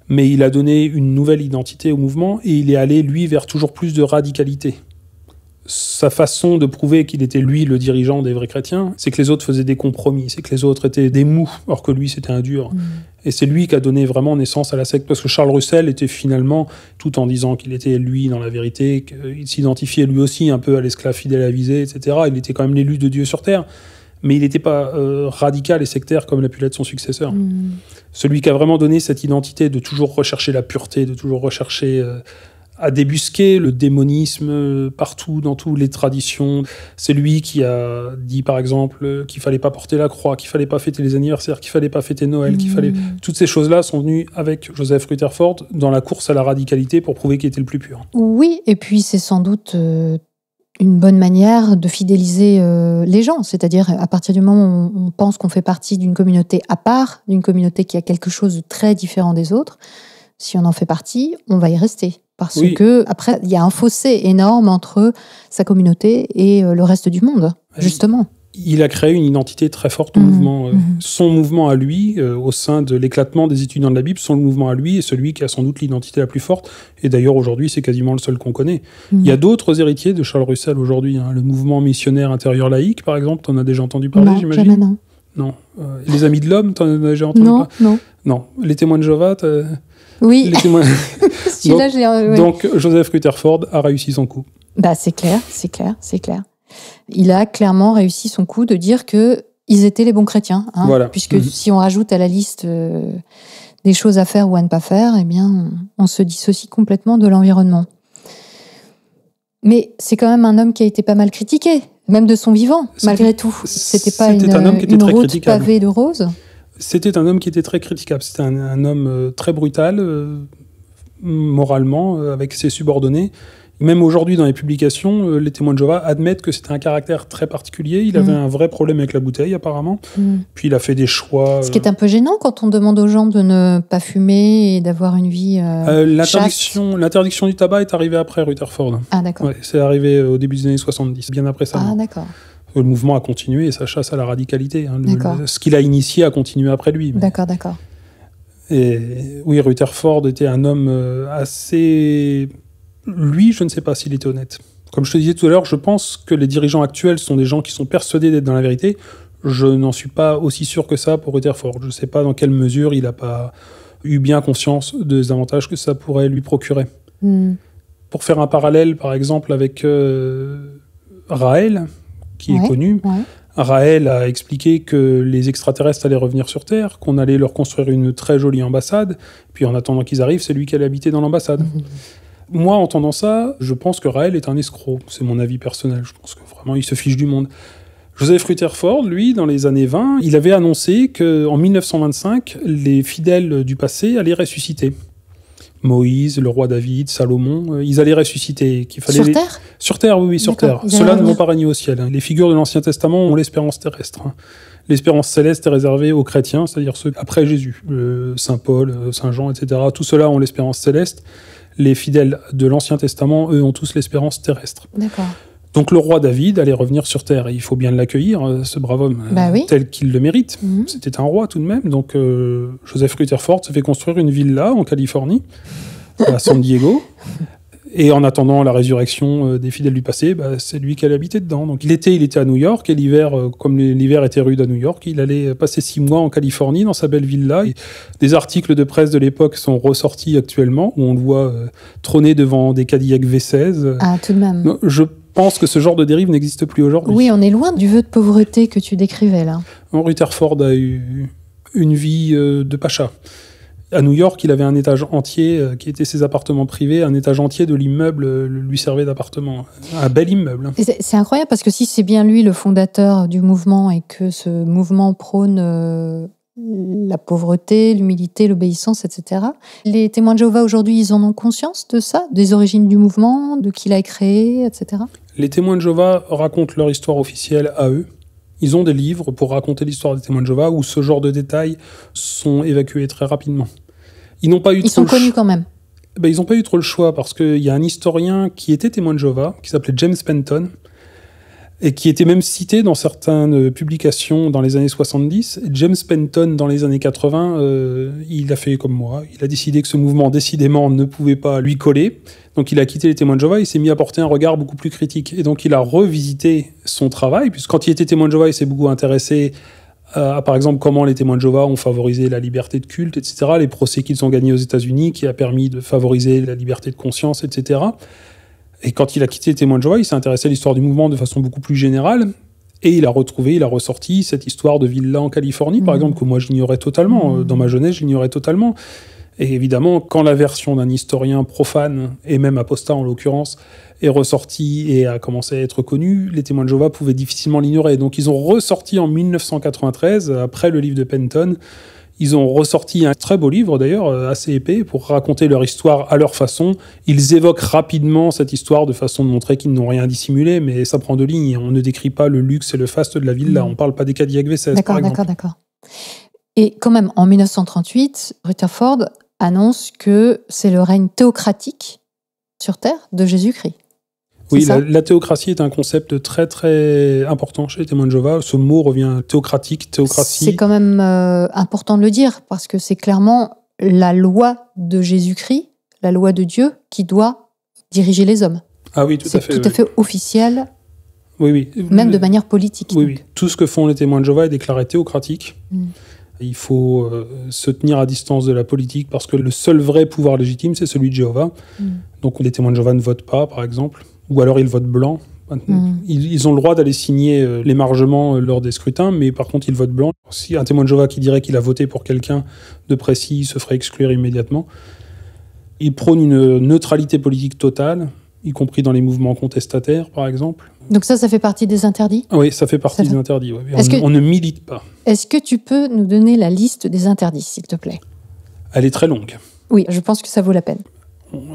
mais il a donné une nouvelle identité au mouvement et il est allé, lui, vers toujours plus de radicalité. Sa façon de prouver qu'il était, lui, le dirigeant des vrais chrétiens, c'est que les autres faisaient des compromis, c'est que les autres étaient des mous, alors que lui, c'était un dur. Mm. Et c'est lui qui a donné vraiment naissance à la secte, parce que Charles Russell était finalement, tout en disant qu'il était lui dans la vérité, qu'il s'identifiait lui aussi un peu à l'esclave fidèle avisé, etc., il était quand même l'élu de Dieu sur terre, mais il n'était pas euh, radical et sectaire comme l'a pu l'être son successeur Mm. celui qui a vraiment donné cette identité de toujours rechercher la pureté, de toujours rechercher euh, à débusquer le démonisme partout dans toutes les traditions. C'est lui qui a dit par exemple qu'il fallait pas porter la croix, qu'il fallait pas fêter les anniversaires, qu'il fallait pas fêter Noël, qu'il fallait Mm. toutes ces choses-là sont venues avec Joseph Rutherford dans la course à la radicalité pour prouver qu'il était le plus pur. Oui, et puis c'est sans doute euh, une bonne manière de fidéliser euh, les gens. C'est-à-dire, à partir du moment où on pense qu'on fait partie d'une communauté à part, d'une communauté qui a quelque chose de très différent des autres, si on en fait partie, on va y rester. Parce Oui. que, après, il y a un fossé énorme entre sa communauté et euh, le reste du monde, Oui. justement. Il a créé une identité très forte au Mhm, mouvement. euh, mhm. Son mouvement à lui, euh, au sein de l'éclatement des étudiants de la Bible, son mouvement à lui est celui qui a sans doute l'identité la plus forte. Et d'ailleurs, aujourd'hui, c'est quasiment le seul qu'on connaît. Il y a d'autres héritiers de Charles Russell aujourd'hui. hein. Le mouvement missionnaire intérieur laïque, par exemple, t'en as déjà entendu parler, non, j'imagine jamais non. Non. Euh, les Amis de l'Homme, t'en as déjà entendu Non, parler non. Non. Les Témoins de Jéhovah, t'as- Oui, les témoins... [LAUGHS] celui-là, j'ai... ouais. Donc, Joseph Rutherford a réussi son coup. Bah, c'est clair, c'est clair, c'est clair. Il a clairement réussi son coup de dire que ils étaient les bons chrétiens. hein, Voilà. Puisque Mhm. si on rajoute à la liste euh, des choses à faire ou à ne pas faire, eh bien, on, se dissocie complètement de l'environnement. Mais c'est quand même un homme qui a été pas mal critiqué, même de son vivant, malgré tout. C'était pas une, un homme qui était une très route pavée de roses. C'était un homme qui était très critiquable. C'était un, un homme euh, très brutal, euh, moralement, euh, avec ses subordonnés. Même aujourd'hui, dans les publications, les témoins de Jéhovah admettent que c'était un caractère très particulier. Il avait Mm. un vrai problème avec la bouteille, apparemment. Mm. Puis il a fait des choix. Ce qui est un peu gênant quand on demande aux gens de ne pas fumer et d'avoir une vie. euh, l'interdiction, l'interdiction du tabac est arrivée après Rutherford. Ah, d'accord. Ouais, c'est arrivé au début des années 70, bien après ça. Ah, d'accord. Le mouvement a continué et ça chasse à la radicalité. hein. Le- D'accord. le- ce qu'il a initié a continué après lui. mais- D'accord, d'accord. Et oui, Rutherford était un homme euh, assez. Lui, je ne sais pas s'il était honnête. Comme je te disais tout à l'heure, je pense que les dirigeants actuels sont des gens qui sont persuadés d'être dans la vérité. Je n'en suis pas aussi sûr que ça pour Rutherford. Je ne sais pas dans quelle mesure il n'a pas eu bien conscience des avantages que ça pourrait lui procurer. Mm. Pour faire un parallèle, par exemple, avec euh, Raël, qui Ouais, est connu, ouais. Raël a expliqué que les extraterrestres allaient revenir sur Terre, qu'on allait leur construire une très jolie ambassade, puis en attendant qu'ils arrivent, c'est lui qui allait habiter dans l'ambassade. [LAUGHS] Moi, entendant ça, je pense que Raël est un escroc. C'est mon avis personnel. Je pense que vraiment, il se fiche du monde. Joseph Rutherford, lui, dans les années 20, il avait annoncé qu'en 1925, les fidèles du passé allaient ressusciter. Moïse, le roi David, Salomon, euh, ils allaient ressusciter. Qu'il fallait Sur les- Terre sur Terre, oui, oui, sur Terre. Ceux-là ne vont pas régner au ciel. hein. Les figures de l'Ancien Testament ont l'espérance terrestre. hein. L'espérance céleste est réservée aux chrétiens, c'est-à-dire ceux après Jésus. Le Saint Paul, euh, Saint Jean, etc. Tout cela ont l'espérance céleste. Les fidèles de l'Ancien Testament, eux, ont tous l'espérance terrestre. D'accord. Donc le roi David allait revenir sur Terre. Et il faut bien l'accueillir, euh, ce brave homme, euh, Bah oui. tel qu'il le mérite. Mhm. C'était un roi tout de même. Donc euh, Joseph Rutherford se fait construire une villa en Californie, à San Diego. Et en attendant la résurrection des fidèles du passé, bah, c'est lui qui allait habiter dedans. Donc l'été, il était à New York, et l'hiver, comme l'hiver était rude à New York, il allait passer six mois en Californie, dans sa belle villa. Et des articles de presse de l'époque sont ressortis actuellement, où on le voit euh, trôner devant des Cadillac V16. Ah, tout de même. Je pense que ce genre de dérive n'existe plus aujourd'hui. Oui, on est loin du vœu de pauvreté que tu décrivais là. Rutherford a eu une vie euh, de pacha. À New York, il avait un étage entier euh, qui était ses appartements privés. Un étage entier de l'immeuble euh, lui servait d'appartement. Un bel immeuble. C'est c'est incroyable parce que si c'est bien lui le fondateur du mouvement et que ce mouvement prône euh, la pauvreté, l'humilité, l'obéissance, etc. Les témoins de Jéhovah aujourd'hui, ils en ont conscience de ça, des origines du mouvement, de qui l'a créé, etc. Les témoins de Jéhovah racontent leur histoire officielle à eux. Ils ont des livres pour raconter l'histoire des témoins de Jéhovah où ce genre de détails sont évacués très rapidement. Ils n'ont pas eu Ils trop sont le connus choix- quand même. Ben, ils n'ont pas eu trop le choix parce qu'il y a un historien qui était témoin de Jéhovah, qui s'appelait James Penton, et qui était même cité dans certaines publications dans les années 70. James Penton, dans les années 80, euh, il a fait comme moi. Il a décidé que ce mouvement, décidément, ne pouvait pas lui coller. Donc il a quitté les témoins de Jéhovah, il s'est mis à porter un regard beaucoup plus critique. Et donc il a revisité son travail, puisque quand il était témoin de Jéhovah, il s'est beaucoup intéressé à, à, par exemple, comment les témoins de Jéhovah ont favorisé la liberté de culte, etc., les procès qu'ils ont gagnés aux États-Unis, qui a permis de favoriser la liberté de conscience, etc. Et quand il a quitté les témoins de Jéhovah, il s'est intéressé à l'histoire du mouvement de façon beaucoup plus générale. Et il a retrouvé, il a ressorti cette histoire de villa en Californie, par Mhm. exemple, que moi j'ignorais totalement. Mhm. Dans ma jeunesse, j'ignorais totalement. Et évidemment, quand la version d'un historien profane, et même apostat en l'occurrence, est ressortie et a commencé à être connue, les témoins de Jéhovah pouvaient difficilement l'ignorer. Donc ils ont ressorti en 1993, après le livre de Penton, ils ont ressorti un très beau livre d'ailleurs, euh, assez épais, pour raconter leur histoire à leur façon. Ils évoquent rapidement cette histoire de façon de montrer qu'ils n'ont rien dissimulé, mais ça prend deux lignes. On ne décrit pas le luxe et le faste de la villa. Mhm. On parle pas des Cadillac V16, par D'accord, d'accord, d'accord. Et quand même, en 1938, Rutherford annonce que c'est le règne théocratique sur Terre de Jésus-Christ. Oui, C'est la, la théocratie est un concept très très important chez les témoins de Jéhovah. Ce mot revient théocratique, C'est théocratie. quand même euh, important de le dire parce que c'est clairement la loi de Jésus-Christ, la loi de Dieu, qui doit diriger les hommes. Ah oui, tout à C'est fait. tout oui. à fait officiel, Oui, oui. même de manière politique. Oui, donc. oui. Tout ce que font les témoins de Jéhovah est déclaré théocratique. Mm. Il faut euh, se tenir à distance de la politique parce que le seul vrai pouvoir légitime, c'est celui de Jéhovah. Mm. Donc les témoins de Jéhovah ne votent pas, par exemple, ou alors ils votent blanc. Mm. Ils, ils ont le droit d'aller signer euh, l'émargement euh, lors des scrutins, mais par contre ils votent blanc. Si un témoin de Jéhovah qui dirait qu'il a voté pour quelqu'un de précis il se ferait exclure immédiatement. Ils prônent une neutralité politique totale, y compris dans les mouvements contestataires, par exemple. Donc ça, ça fait partie des interdits? Ah Oui, ça fait partie Ça des interdits. ouais. On, Est-ce que- on ne milite pas. Est-ce que tu peux nous donner la liste des interdits, s'il te plaît? Elle est très longue. Oui, je pense que ça vaut la peine.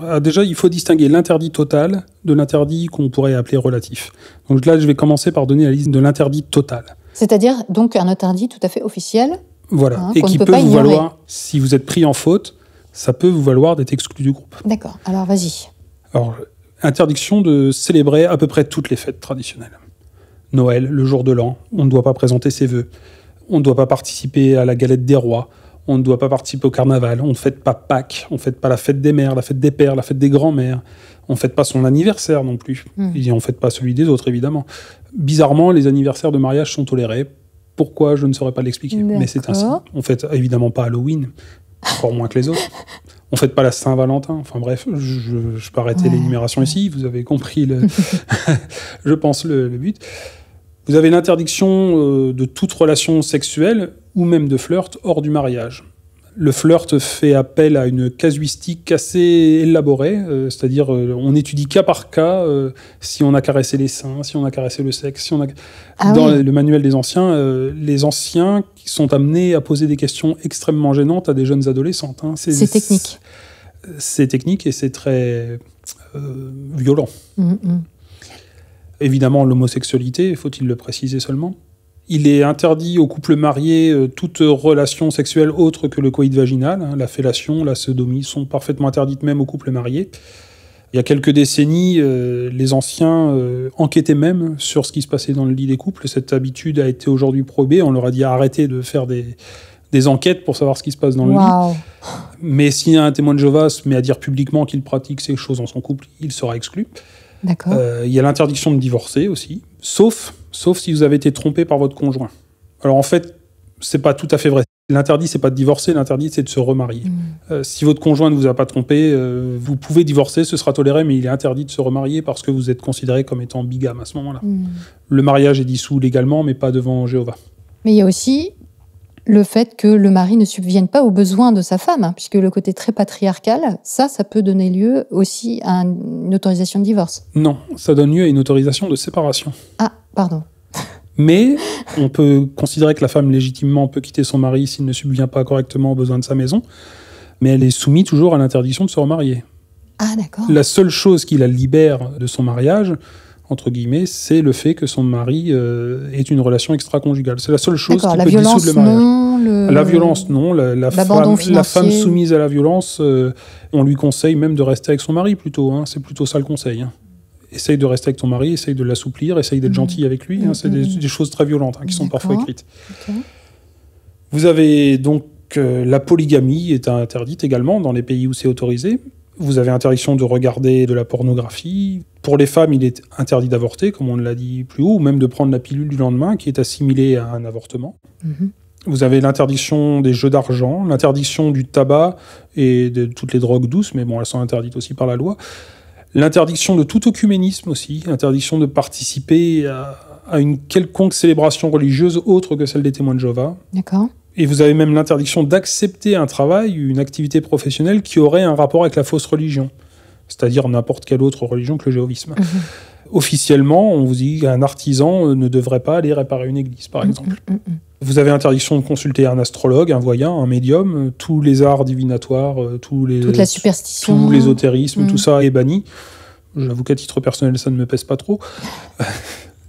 Ah, déjà, il faut distinguer l'interdit total de l'interdit qu'on pourrait appeler relatif. Donc là, je vais commencer par donner la liste de l'interdit total. C'est-à-dire donc un interdit tout à fait officiel. Voilà, Hein, et qui peut peut vous ignorer. valoir, si vous êtes pris en faute, ça peut vous valoir d'être exclu du groupe. D'accord. Alors vas-y. Alors, interdiction de célébrer à peu près toutes les fêtes traditionnelles. Noël, le jour de l'an, on ne doit pas présenter ses vœux. On ne doit pas participer à la galette des rois. On ne doit pas participer au carnaval. On ne fête pas Pâques. On ne fête pas la fête des mères, la fête des pères, la fête des grands-mères. On ne fête pas son anniversaire non plus. Hmm. Et on ne fête pas celui des autres, évidemment. Bizarrement, les anniversaires de mariage sont tolérés. Pourquoi? Je ne saurais pas l'expliquer. Mais c'est ainsi. On fête évidemment pas Halloween, encore moins que les autres. On fête pas la Saint-Valentin. Enfin bref, je, je, je peux arrêter Ouais. l'énumération ici. Vous avez compris, le, [LAUGHS] [LAUGHS] je pense, le, le but. Vous avez l'interdiction euh, de toute relation sexuelle ou même de flirt hors du mariage. Le flirt fait appel à une casuistique assez élaborée, euh, c'est-à-dire euh, on étudie cas par cas euh, si on a caressé les seins, si on a caressé le sexe, si on a... Ah Dans oui. le manuel des anciens, les anciens qui sont amenés à poser des questions extrêmement gênantes à des jeunes adolescentes. hein. C'est technique. C'est technique et c'est très violent. Hum, hum. Évidemment, l'homosexualité, faut-il le préciser seulement? Il est interdit aux couples mariés euh, toute relation sexuelle autre que le coït vaginal. hein. La fellation, la sodomie sont parfaitement interdites même aux couples mariés. Il y a quelques décennies, euh, les anciens euh, enquêtaient même sur ce qui se passait dans le lit des couples. Cette habitude a été aujourd'hui probée. On leur a dit arrêtez de faire des, des enquêtes pour savoir ce qui se passe dans le lit. Mais si un témoin de Jéhovah se met à dire publiquement qu'il pratique ces choses dans son couple, il sera exclu. D'accord. Euh, il y a l'interdiction de divorcer aussi, sauf, sauf si vous avez été trompé par votre conjoint. Alors en fait, c'est pas tout à fait vrai. L'interdit, c'est pas de divorcer, l'interdit, c'est de se remarier. Hum. Euh, si votre conjoint ne vous a pas trompé, euh, vous pouvez divorcer, ce sera toléré, mais il est interdit de se remarier parce que vous êtes considéré comme étant bigame à ce moment-là. Hum. Le mariage est dissous légalement, mais pas devant Jéhovah. Mais il y a aussi le fait que le mari ne subvienne pas aux besoins de sa femme, hein, puisque le côté très patriarcal, ça, ça peut donner lieu aussi à un- une autorisation de divorce. Non, ça donne lieu à une autorisation de séparation. Ah, pardon. Mais on peut considérer que la femme légitimement peut quitter son mari s'il ne subvient pas correctement aux besoins de sa maison, mais elle est soumise toujours à l'interdiction de se remarier. Ah, d'accord. La seule chose qui la libère de son mariage, entre guillemets, c'est le fait que son mari euh, ait une relation extra-conjugale. C'est la seule chose qui la peut violence, dissoudre le mariage. non. Le... La violence, non. La, la femme, la femme financier. soumise à la violence, euh, on lui conseille même de rester avec son mari plutôt. hein. C'est plutôt ça le conseil. hein. Essaye de rester avec ton mari, essaye de l'assouplir, essaye d'être Mhm. gentil avec lui. hein. C'est des, mhm. des choses très violentes qui sont parfois écrites. Vous avez donc euh, la polygamie est interdite également dans les pays où c'est autorisé. Vous avez interdiction de regarder de la pornographie. Pour les femmes, il est interdit d'avorter, comme on l'a dit plus haut, ou même de prendre la pilule du lendemain, qui est assimilée à un avortement. Mhm. Vous avez l'interdiction des jeux d'argent, l'interdiction du tabac et de toutes les drogues douces, mais bon, elles sont interdites aussi par la loi. L'interdiction de tout œcuménisme aussi, interdiction de participer à, à une quelconque célébration religieuse autre que celle des témoins de Jéhovah. D'accord. Et vous avez même l'interdiction d'accepter un travail, une activité professionnelle qui aurait un rapport avec la fausse religion, c'est-à-dire n'importe quelle autre religion que le jéhovisme. Mhm. Officiellement, on vous dit qu'un artisan euh, ne devrait pas aller réparer une église, par exemple. Mhm, mhm. Vous avez interdiction de consulter un astrologue, un voyant, un médium, euh, tous les arts divinatoires, euh, tous les, Toute la superstition. tout l'ésotérisme, tout ça est banni. J'avoue qu'à titre personnel, ça ne me pèse pas trop.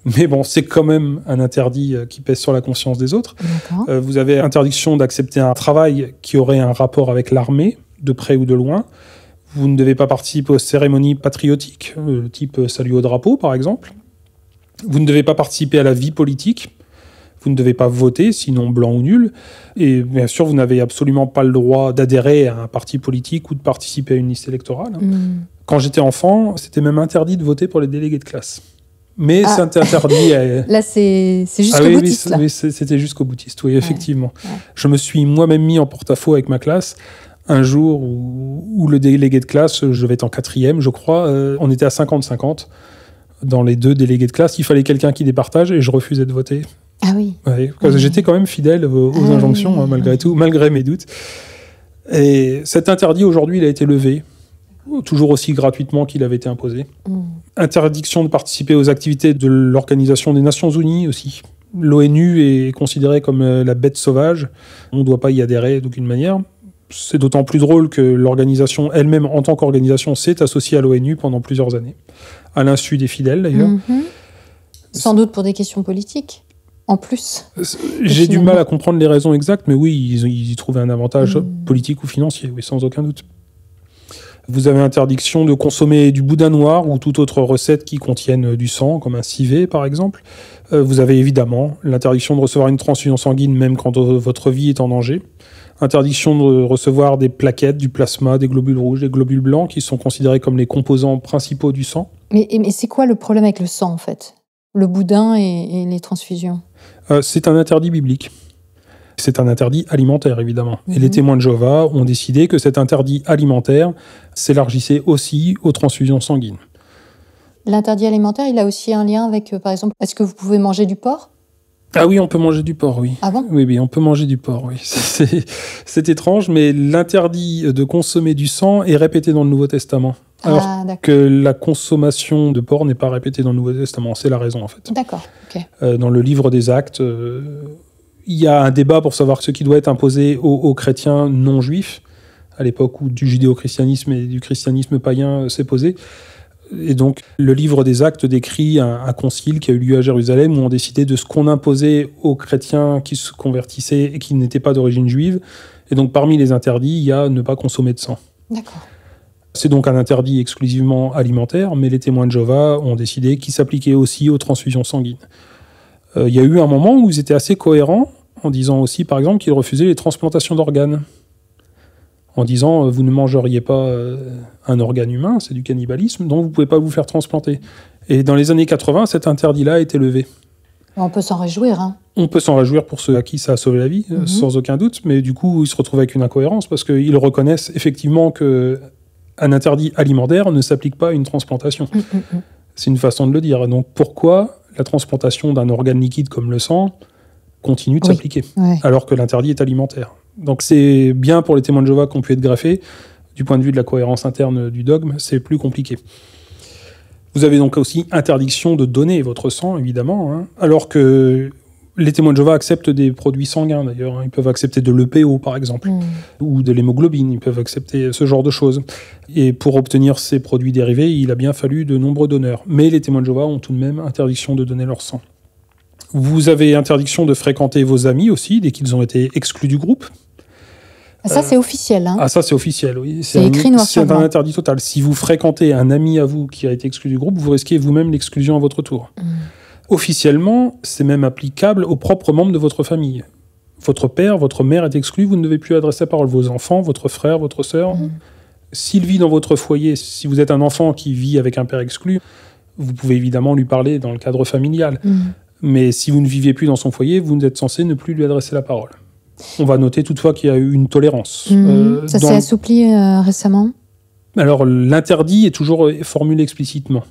Mais bon, c'est quand même un interdit euh, qui pèse sur la conscience des autres. Euh, vous avez interdiction d'accepter un travail qui aurait un rapport avec l'armée, de près ou de loin. Vous ne devez pas participer aux cérémonies patriotiques, euh, type salut au drapeau, par exemple. Vous ne devez pas participer à la vie politique. Vous ne devez pas voter, sinon blanc ou nul. Et bien sûr, vous n'avez absolument pas le droit d'adhérer à un parti politique ou de participer à une liste électorale. Mhm. Quand j'étais enfant, c'était même interdit de voter pour les délégués de classe. Mais Ah. c'est interdit à, [LAUGHS] Là, c'est c'est jusqu'au ah oui, boutiste, oui, c'était jusqu'au boutiste, oui, effectivement. ouais. Je me suis moi-même mis en porte-à-faux avec ma classe un jour où, où le délégué de classe, je vais être en quatrième, je crois, euh, on était à 50-50 dans les deux délégués de classe. Il fallait quelqu'un qui départage et je refusais de voter. Ah oui. Ouais, Ouais. J'étais quand même fidèle aux, aux Ah injonctions, hein, malgré tout, malgré mes doutes. Et cet interdit, aujourd'hui, il a été levé, toujours aussi gratuitement qu'il avait été imposé. Mhm. Interdiction de participer aux activités de l'Organisation des Nations Unies aussi. L'ONU est considérée comme euh, la bête sauvage. On ne doit pas y adhérer d'aucune manière. C'est d'autant plus drôle que l'organisation elle-même, en tant qu'organisation, s'est associée à l'ONU pendant plusieurs années, à l'insu des fidèles d'ailleurs. Mhm. Sans doute pour des questions politiques, en plus. J'ai du mal à comprendre les raisons exactes, mais oui, ils, ils y trouvaient un avantage Mm. politique ou financier, oui, sans aucun doute. Vous avez interdiction de consommer du boudin noir ou toute autre recette qui contienne du sang, comme un civet par exemple. Euh, vous avez évidemment l'interdiction de recevoir une transfusion sanguine même quand euh, votre vie est en danger. Interdiction de recevoir des plaquettes, du plasma, des globules rouges, des globules blancs qui sont considérés comme les composants principaux du sang. Mais, mais c'est quoi le problème avec le sang, en fait? Le boudin et, et les transfusions? Euh, c'est un interdit biblique. C'est un interdit alimentaire, évidemment. Et Mhm. les témoins de Jéhovah ont décidé que cet interdit alimentaire s'élargissait aussi aux transfusions sanguines. L'interdit alimentaire, il a aussi un lien avec, euh, par exemple, est-ce que vous pouvez manger du porc? Ah oui, on peut manger du porc, oui. Ah bon? Oui, oui, on peut manger du porc, oui. [LAUGHS] C'est étrange, mais l'interdit de consommer du sang est répété dans le Nouveau Testament. Alors Ah, d'accord. que la consommation de porc n'est pas répétée dans le Nouveau Testament. C'est la raison, en fait. D'accord. Euh, dans le livre des actes, euh, il y a un débat pour savoir ce qui doit être imposé aux, aux chrétiens non juifs, à l'époque où du judéo-christianisme et du christianisme païen euh, s'est posé. Et donc, le livre des actes décrit un, un concile qui a eu lieu à Jérusalem où on décidait de ce qu'on imposait aux chrétiens qui se convertissaient et qui n'étaient pas d'origine juive. Et donc, parmi les interdits, il y a ne pas consommer de sang. D'accord. C'est donc un interdit exclusivement alimentaire, mais les témoins de Jéhovah ont décidé qu'il s'appliquait aussi aux transfusions sanguines. Euh, Il y a eu un moment où ils étaient assez cohérents en disant aussi, par exemple, qu'ils refusaient les transplantations d'organes. En disant, euh, vous ne mangeriez pas euh, un organe humain, c'est du cannibalisme, donc vous ne pouvez pas vous faire transplanter. Et dans les années 80, cet interdit-là a été levé. On peut s'en réjouir, hein. On peut s'en réjouir pour ceux à qui ça a sauvé la vie, Mhm. sans aucun doute, mais du coup, ils se retrouvent avec une incohérence parce qu'ils reconnaissent effectivement que un interdit alimentaire ne s'applique pas à une transplantation. Mm, mm, mm. C'est une façon de le dire. Donc pourquoi la transplantation d'un organe liquide comme le sang continue de Oui. s'appliquer Ouais. alors que l'interdit est alimentaire Donc c'est bien pour les témoins de Jéhovah qui ont pu être greffés. Du point de vue de la cohérence interne du dogme, c'est plus compliqué. Vous avez donc aussi interdiction de donner votre sang, évidemment, hein, alors que les témoins de Jéhovah acceptent des produits sanguins, d'ailleurs. hein. Ils peuvent accepter de l'EPO, par exemple, Mm. ou de l'hémoglobine. Ils peuvent accepter ce genre de choses. Et pour obtenir ces produits dérivés, il a bien fallu de nombreux donneurs. Mais les témoins de Jéhovah ont tout de même interdiction de donner leur sang. Vous avez interdiction de fréquenter vos amis aussi, dès qu'ils ont été exclus du groupe. Ah, Ça, c'est officiel, hein. Ah, ça, c'est officiel, oui. C'est écrit noir C'est un interdit total. Si vous fréquentez un ami à vous qui a été exclu du groupe, vous risquez vous-même l'exclusion à votre tour. Mm. Officiellement, c'est même applicable aux propres membres de votre famille. Votre père, votre mère est exclu, vous ne devez plus adresser la parole. Vos enfants, votre frère, votre sœur. Mm. S'il vit dans votre foyer, si vous êtes un enfant qui vit avec un père exclu, vous pouvez évidemment lui parler dans le cadre familial. Mm. Mais si vous ne vivez plus dans son foyer, vous êtes censé ne plus lui adresser la parole. On va noter toutefois qu'il y a eu une tolérance. Mhm. euh, Ça dans- s'est assoupli euh, récemment? Alors, l'interdit est toujours euh, formulé explicitement.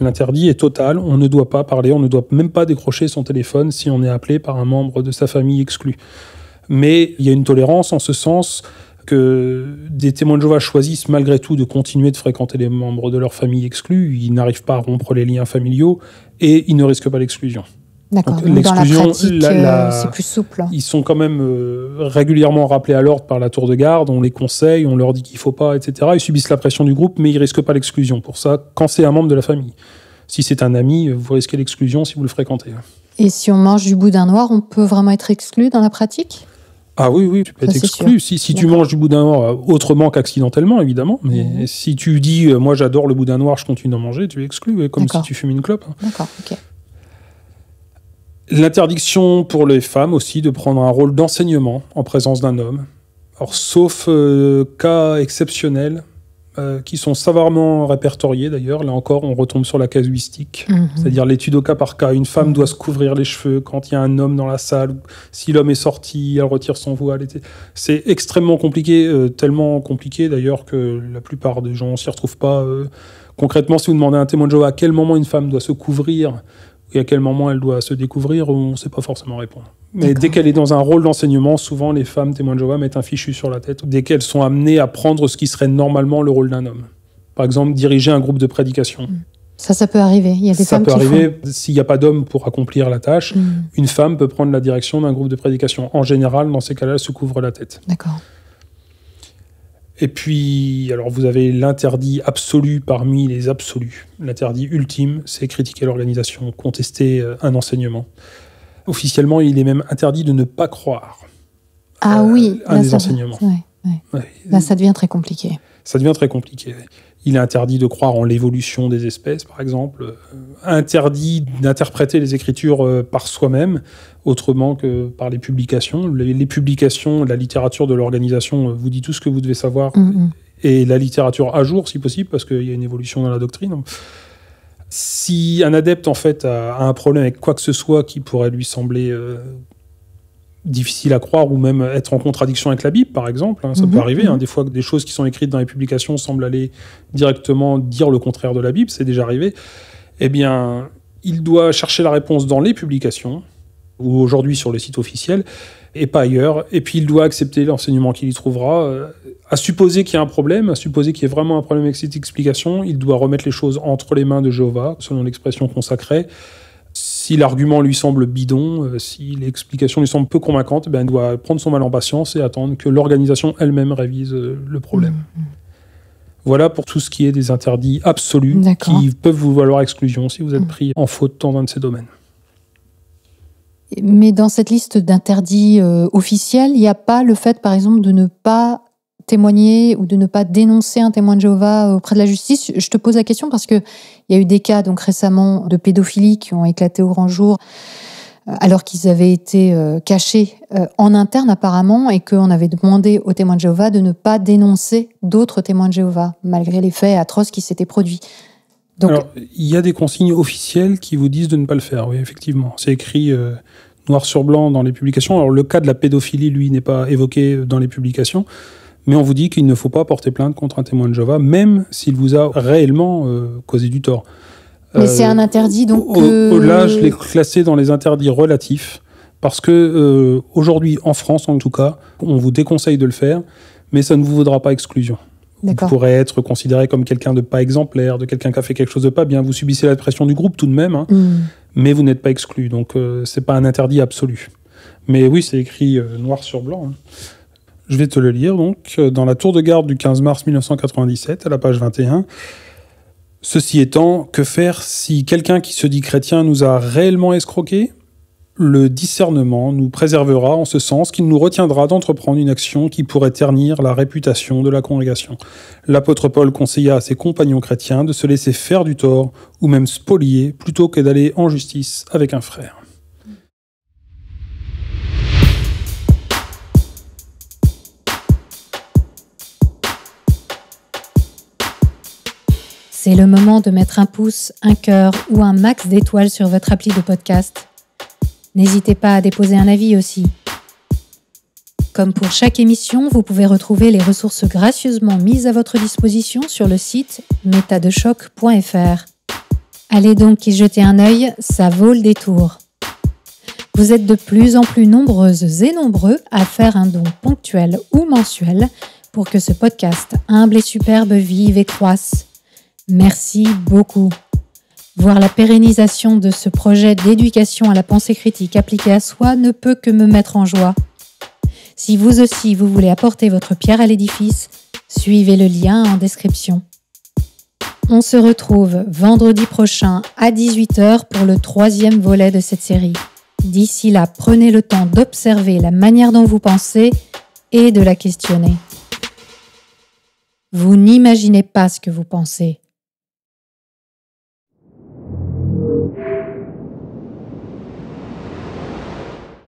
L'interdit est total, on ne doit pas parler, on ne doit même pas décrocher son téléphone si on est appelé par un membre de sa famille exclu. Mais il y a une tolérance en ce sens que des témoins de Jéhovah choisissent malgré tout de continuer de fréquenter les membres de leur famille exclus, ils n'arrivent pas à rompre les liens familiaux et ils ne risquent pas l'exclusion. D'accord. L'exclusion, euh, c'est plus souple. Ils sont quand même euh, régulièrement rappelés à l'ordre par la tour de garde, on les conseille, on leur dit qu'il faut pas, etc. Ils subissent la pression du groupe, mais ils risquent pas l'exclusion. Pour ça, quand c'est un membre de la famille. Si c'est un ami, vous risquez l'exclusion si vous le fréquentez. Et si on mange du boudin noir, on peut vraiment être exclu dans la pratique? Ah oui, oui, tu peux Ça, être exclu. Si, si tu manges du boudin noir euh, autrement qu'accidentellement, évidemment. Mais Mhm. si tu dis, moi j'adore le boudin noir, je continue d'en manger, tu es exclu, comme si tu fumes une clope. hein. D'accord, ok. L'interdiction pour les femmes aussi de prendre un rôle d'enseignement en présence d'un homme. Alors, sauf euh, cas exceptionnels, euh, qui sont savamment répertoriés d'ailleurs. Là encore, on retombe sur la casuistique, Mhm. c'est-à-dire l'étude au cas par cas. Une femme doit se couvrir les cheveux quand il y a un homme dans la salle. Si l'homme est sorti, elle retire son voile. C'est extrêmement compliqué, euh, tellement compliqué d'ailleurs que la plupart des gens s'y retrouvent pas. Concrètement, si vous demandez à un témoin de Jéhovah à quel moment une femme doit se couvrir et à quel moment elle doit se découvrir, on ne sait pas forcément répondre. Mais dès qu'elle est dans un rôle d'enseignement, souvent les femmes témoins de Jéhovah mettent un fichu sur la tête. Dès qu'elles sont amenées à prendre ce qui serait normalement le rôle d'un homme. Par exemple, diriger un groupe de prédication. Ça, ça peut arriver. Il y a des Ça femmes peut qui arriver s'il n'y a pas d'homme pour accomplir la tâche. Mhm. Une femme peut prendre la direction d'un groupe de prédication. En général, dans ces cas-là, elle se couvre la tête. D'accord. Et puis, alors vous avez l'interdit absolu parmi les absolus. L'interdit ultime, c'est critiquer l'organisation, contester euh, un enseignement. Officiellement, il est même interdit de ne pas croire Ah euh, oui, un là, des enseignements. ouais, ouais. Ouais. Là, ça devient très compliqué. Ça devient très compliqué. Il est interdit de croire en l'évolution des espèces, par exemple. Euh, interdit d'interpréter les écritures euh, par soi-même, autrement que par les publications. Les, les publications, la littérature de l'organisation euh, vous dit tout ce que vous devez savoir, Mm, mm. et la littérature à jour, si possible, parce qu'il y a une évolution dans la doctrine. Si un adepte, en fait, a, a un problème avec quoi que ce soit qui pourrait lui sembler euh, difficile à croire ou même être en contradiction avec la Bible, par exemple. hein, ça Mhm, peut arriver. hein, mhm. des fois, que des choses qui sont écrites dans les publications semblent aller directement dire le contraire de la Bible. C'est déjà arrivé. Eh bien, il doit chercher la réponse dans les publications ou aujourd'hui sur le site officiel et pas ailleurs. Et puis, il doit accepter l'enseignement qu'il y trouvera. euh, à supposer qu'il y a un problème, à supposer qu'il y ait vraiment un problème avec cette explication, il doit remettre les choses entre les mains de Jéhovah, selon l'expression consacrée. Si l'argument lui semble bidon, euh, si l'explication lui semble peu convaincante, ben, il doit prendre son mal en patience et attendre que l'organisation elle-même révise euh, le problème. Mm, Voilà pour tout ce qui est des interdits absolus qui peuvent vous valoir exclusion si vous êtes Mm. pris en faute dans un de ces domaines. Mais dans cette liste d'interdits euh, officiels, il n'y a pas le fait, par exemple, de ne pas témoigner ou de ne pas dénoncer un témoin de Jéhovah auprès de la justice. Je te pose la question parce que il y a eu des cas donc récemment de pédophilie qui ont éclaté au grand jour euh, alors qu'ils avaient été euh, cachés euh, en interne apparemment et qu'on avait demandé aux témoins de Jéhovah de ne pas dénoncer d'autres témoins de Jéhovah malgré les faits atroces qui s'étaient produits. Donc il y a des consignes officielles qui vous disent de ne pas le faire, oui, effectivement. C'est écrit noir sur blanc dans les publications. Alors, le cas de la pédophilie, lui, n'est pas évoqué dans les publications, mais on vous dit qu'il ne faut pas porter plainte contre un témoin de Jéhovah, même s'il vous a réellement euh, causé du tort. mais Euh, c'est un interdit donc au- que- Au-delà, je l'ai classé dans les interdits relatifs, parce que euh, aujourd'hui, en France en tout cas, on vous déconseille de le faire, mais ça ne vous vaudra pas exclusion. Vous pourrez être considéré comme quelqu'un de pas exemplaire, de quelqu'un qui a fait quelque chose de pas bien. Vous subissez la pression du groupe tout de même, hein, Hmm. mais vous n'êtes pas exclu. Donc euh, c'est pas un interdit absolu. Mais oui, c'est écrit euh, noir sur blanc. hein. Je vais te le lire donc euh, dans la tour de garde du 15 mars 1997 à la page 21. Ceci étant, que faire si quelqu'un qui se dit chrétien nous a réellement escroqués? Le discernement nous préservera en ce sens qu'il nous retiendra d'entreprendre une action qui pourrait ternir la réputation de la congrégation. L'apôtre Paul conseilla à ses compagnons chrétiens de se laisser faire du tort ou même spolier plutôt que d'aller en justice avec un frère. C'est le moment de mettre un pouce, un cœur ou un max d'étoiles sur votre appli de podcast. N'hésitez pas à déposer un avis aussi. Comme pour chaque émission, vous pouvez retrouver les ressources gracieusement mises à votre disposition sur le site métadechoc.fr. Allez donc y jeter un œil, ça vaut le détour. Vous êtes de plus en plus nombreuses et nombreux à faire un don ponctuel ou mensuel pour que ce podcast humble et superbe vive et croisse. Merci beaucoup. Voir la pérennisation de ce projet d'éducation à la pensée critique appliquée à soi ne peut que me mettre en joie. Si vous aussi vous voulez apporter votre pierre à l'édifice, suivez le lien en description. On se retrouve vendredi prochain à 18h pour le troisième volet de cette série. D'ici là, prenez le temps d'observer la manière dont vous pensez et de la questionner. Vous n'imaginez pas ce que vous pensez.